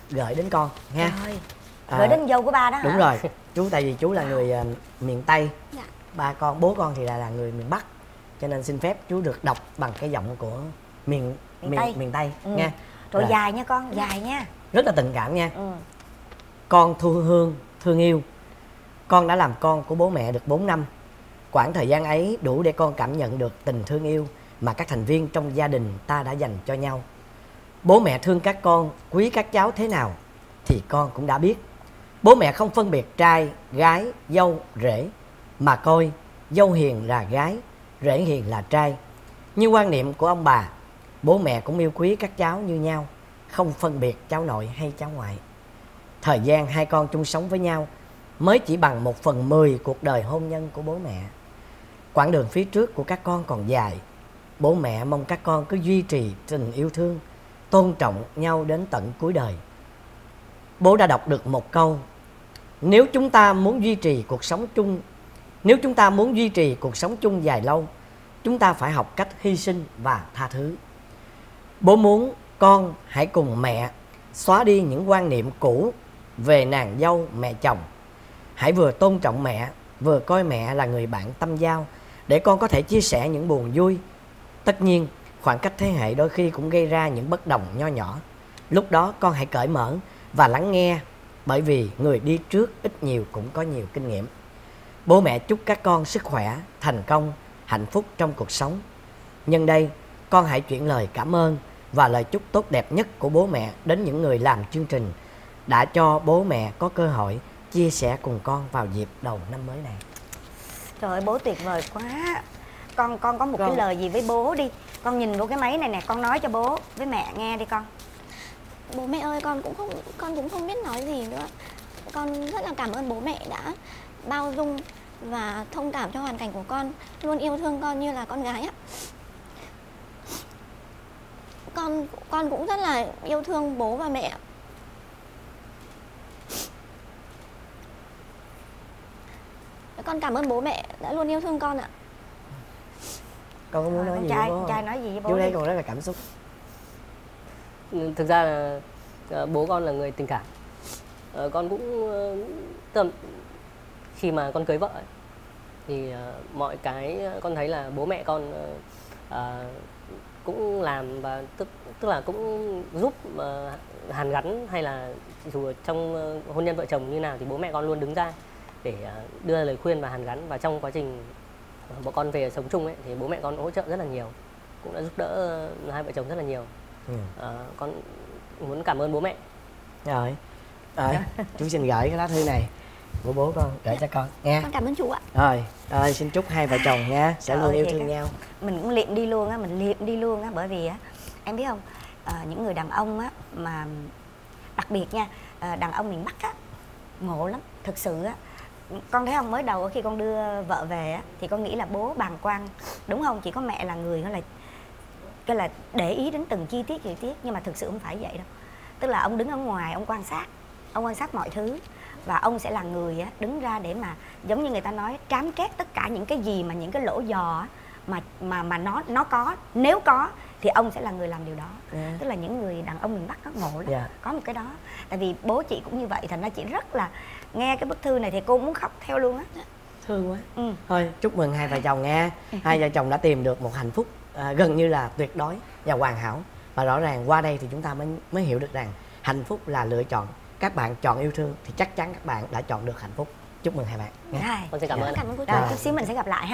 gửi đến con nha Trời, À, gửi đến dâu của ba đó hả? đúng rồi. Chú tại vì chú là người à, miền tây. Dạ. ba con bố con thì là là người miền bắc. Cho nên xin phép chú được đọc bằng cái giọng của miền Miền miền Tây. miền tây Ừ. nha. Rồi Rồi. dài nha con dài nha. Rất là tình cảm nha. Ừ. con thu hương thương yêu con đã làm con của bố mẹ được 4 năm. Quãng thời gian ấy đủ để con cảm nhận được tình thương yêu mà các thành viên trong gia đình ta đã dành cho nhau. Bố mẹ thương các con, quý các cháu thế nào thì con cũng đã biết. Bố mẹ không phân biệt trai, gái, dâu, rể, mà coi dâu hiền là gái, rể hiền là trai. Như quan niệm của ông bà, bố mẹ cũng yêu quý các cháu như nhau, không phân biệt cháu nội hay cháu ngoại. Thời gian hai con chung sống với nhau mới chỉ bằng một phần mười cuộc đời hôn nhân của bố mẹ. Quãng đường phía trước của các con còn dài. Bố mẹ mong các con cứ duy trì tình yêu thương, tôn trọng nhau đến tận cuối đời. Bố đã đọc được một câu, nếu chúng ta muốn duy trì cuộc sống chung, nếu chúng ta muốn duy trì cuộc sống chung dài lâu, chúng ta phải học cách hy sinh và tha thứ. Bố muốn con hãy cùng mẹ xóa đi những quan niệm cũ về nàng dâu, mẹ chồng hãy vừa tôn trọng mẹ, vừa coi mẹ là người bạn tâm giao, để con có thể chia sẻ những buồn vui. Tất nhiên, khoảng cách thế hệ đôi khi cũng gây ra những bất đồng nho nhỏ. Lúc đó, con hãy cởi mở và lắng nghe, bởi vì người đi trước ít nhiều cũng có nhiều kinh nghiệm. Bố mẹ chúc các con sức khỏe, thành công, hạnh phúc trong cuộc sống. Nhân đây, con hãy chuyển lời cảm ơn và lời chúc tốt đẹp nhất của bố mẹ đến những người làm chương trình đã cho bố mẹ có cơ hội chia sẻ cùng con vào dịp đầu năm mới này. Trời ơi bố tuyệt vời quá. Con con có một Con- cái lời gì với bố đi. Con nhìn vô cái máy này nè con nói cho bố với mẹ nghe đi con. Bố mẹ ơi con cũng không con cũng không biết nói gì nữa. Con rất là cảm ơn bố mẹ đã bao dung và thông cảm cho hoàn cảnh của con. Luôn yêu thương con như là con gái á. Con con cũng rất là yêu thương bố và mẹ con cảm ơn bố mẹ đã luôn yêu thương con ạ. Con có muốn nói con gì trai với bố con trai nói gì với bố chú đi. đây còn rất là cảm xúc. Ừ, thực ra là ờ, bố con là người tình cảm. Ờ, con cũng tầm khi mà con cưới vợ ấy, thì mọi cái con thấy là bố mẹ con ờ, cũng làm và tức tức là cũng giúp hàn gắn hay là dù trong hôn nhân vợ chồng như nào thì bố mẹ con luôn đứng ra để ờ, đưa ra lời khuyên và hàn gắn và trong quá trình ờ, bọn con về sống chung ấy thì bố mẹ con hỗ trợ rất là nhiều cũng đã giúp đỡ ờ, hai vợ chồng rất là nhiều. Ừ. Ờ, con muốn cảm ơn bố mẹ. Rồi. Rồi chú xin gửi cái lá thư này của bố con gửi cho con nha. Con cảm ơn chú ạ. Rồi rồi xin chúc hai vợ chồng nha sẽ Trời luôn yêu thương á. nhau. Mình cũng liệm đi luôn á mình liệm đi luôn á bởi vì á em biết không ờ, những người đàn ông á mà đặc biệt nha ờ, đàn ông miền bắc á ngộ lắm thực sự á con thấy không mới đầu khi con đưa vợ về á thì con nghĩ là bố bàng quan đúng không? Chỉ có mẹ là người là cái là để ý đến từng chi tiết chi tiết nhưng mà thực sự không phải vậy đâu. Tức là ông đứng ở ngoài ông quan sát ông quan sát mọi thứ và ông sẽ là người á, đứng ra để mà giống như người ta nói trám trét tất cả những cái gì mà những cái lỗ dò á, mà mà mà nó nó có. Nếu có thì ông sẽ là người làm điều đó. Dạ. tức là những người đàn ông miền bắc nó ngộ lắm. Dạ. có một cái đó. Tại vì bố chị cũng như vậy thành ra chị rất là nghe cái bức thư này thì cô muốn khóc theo luôn á. Thương quá. Ừ. thôi chúc mừng hai vợ chồng nha. Hai vợ chồng đã tìm được một hạnh phúc à, gần như là tuyệt đối và hoàn hảo. Và rõ ràng qua đây thì chúng ta mới mới hiểu được rằng hạnh phúc là lựa chọn. Các bạn chọn yêu thương thì chắc chắn các bạn đã chọn được hạnh phúc. Chúc mừng hai bạn Rồi. con xin cảm ơn. Ạ. cảm ơn cô. Chú xíu mình sẽ gặp lại ha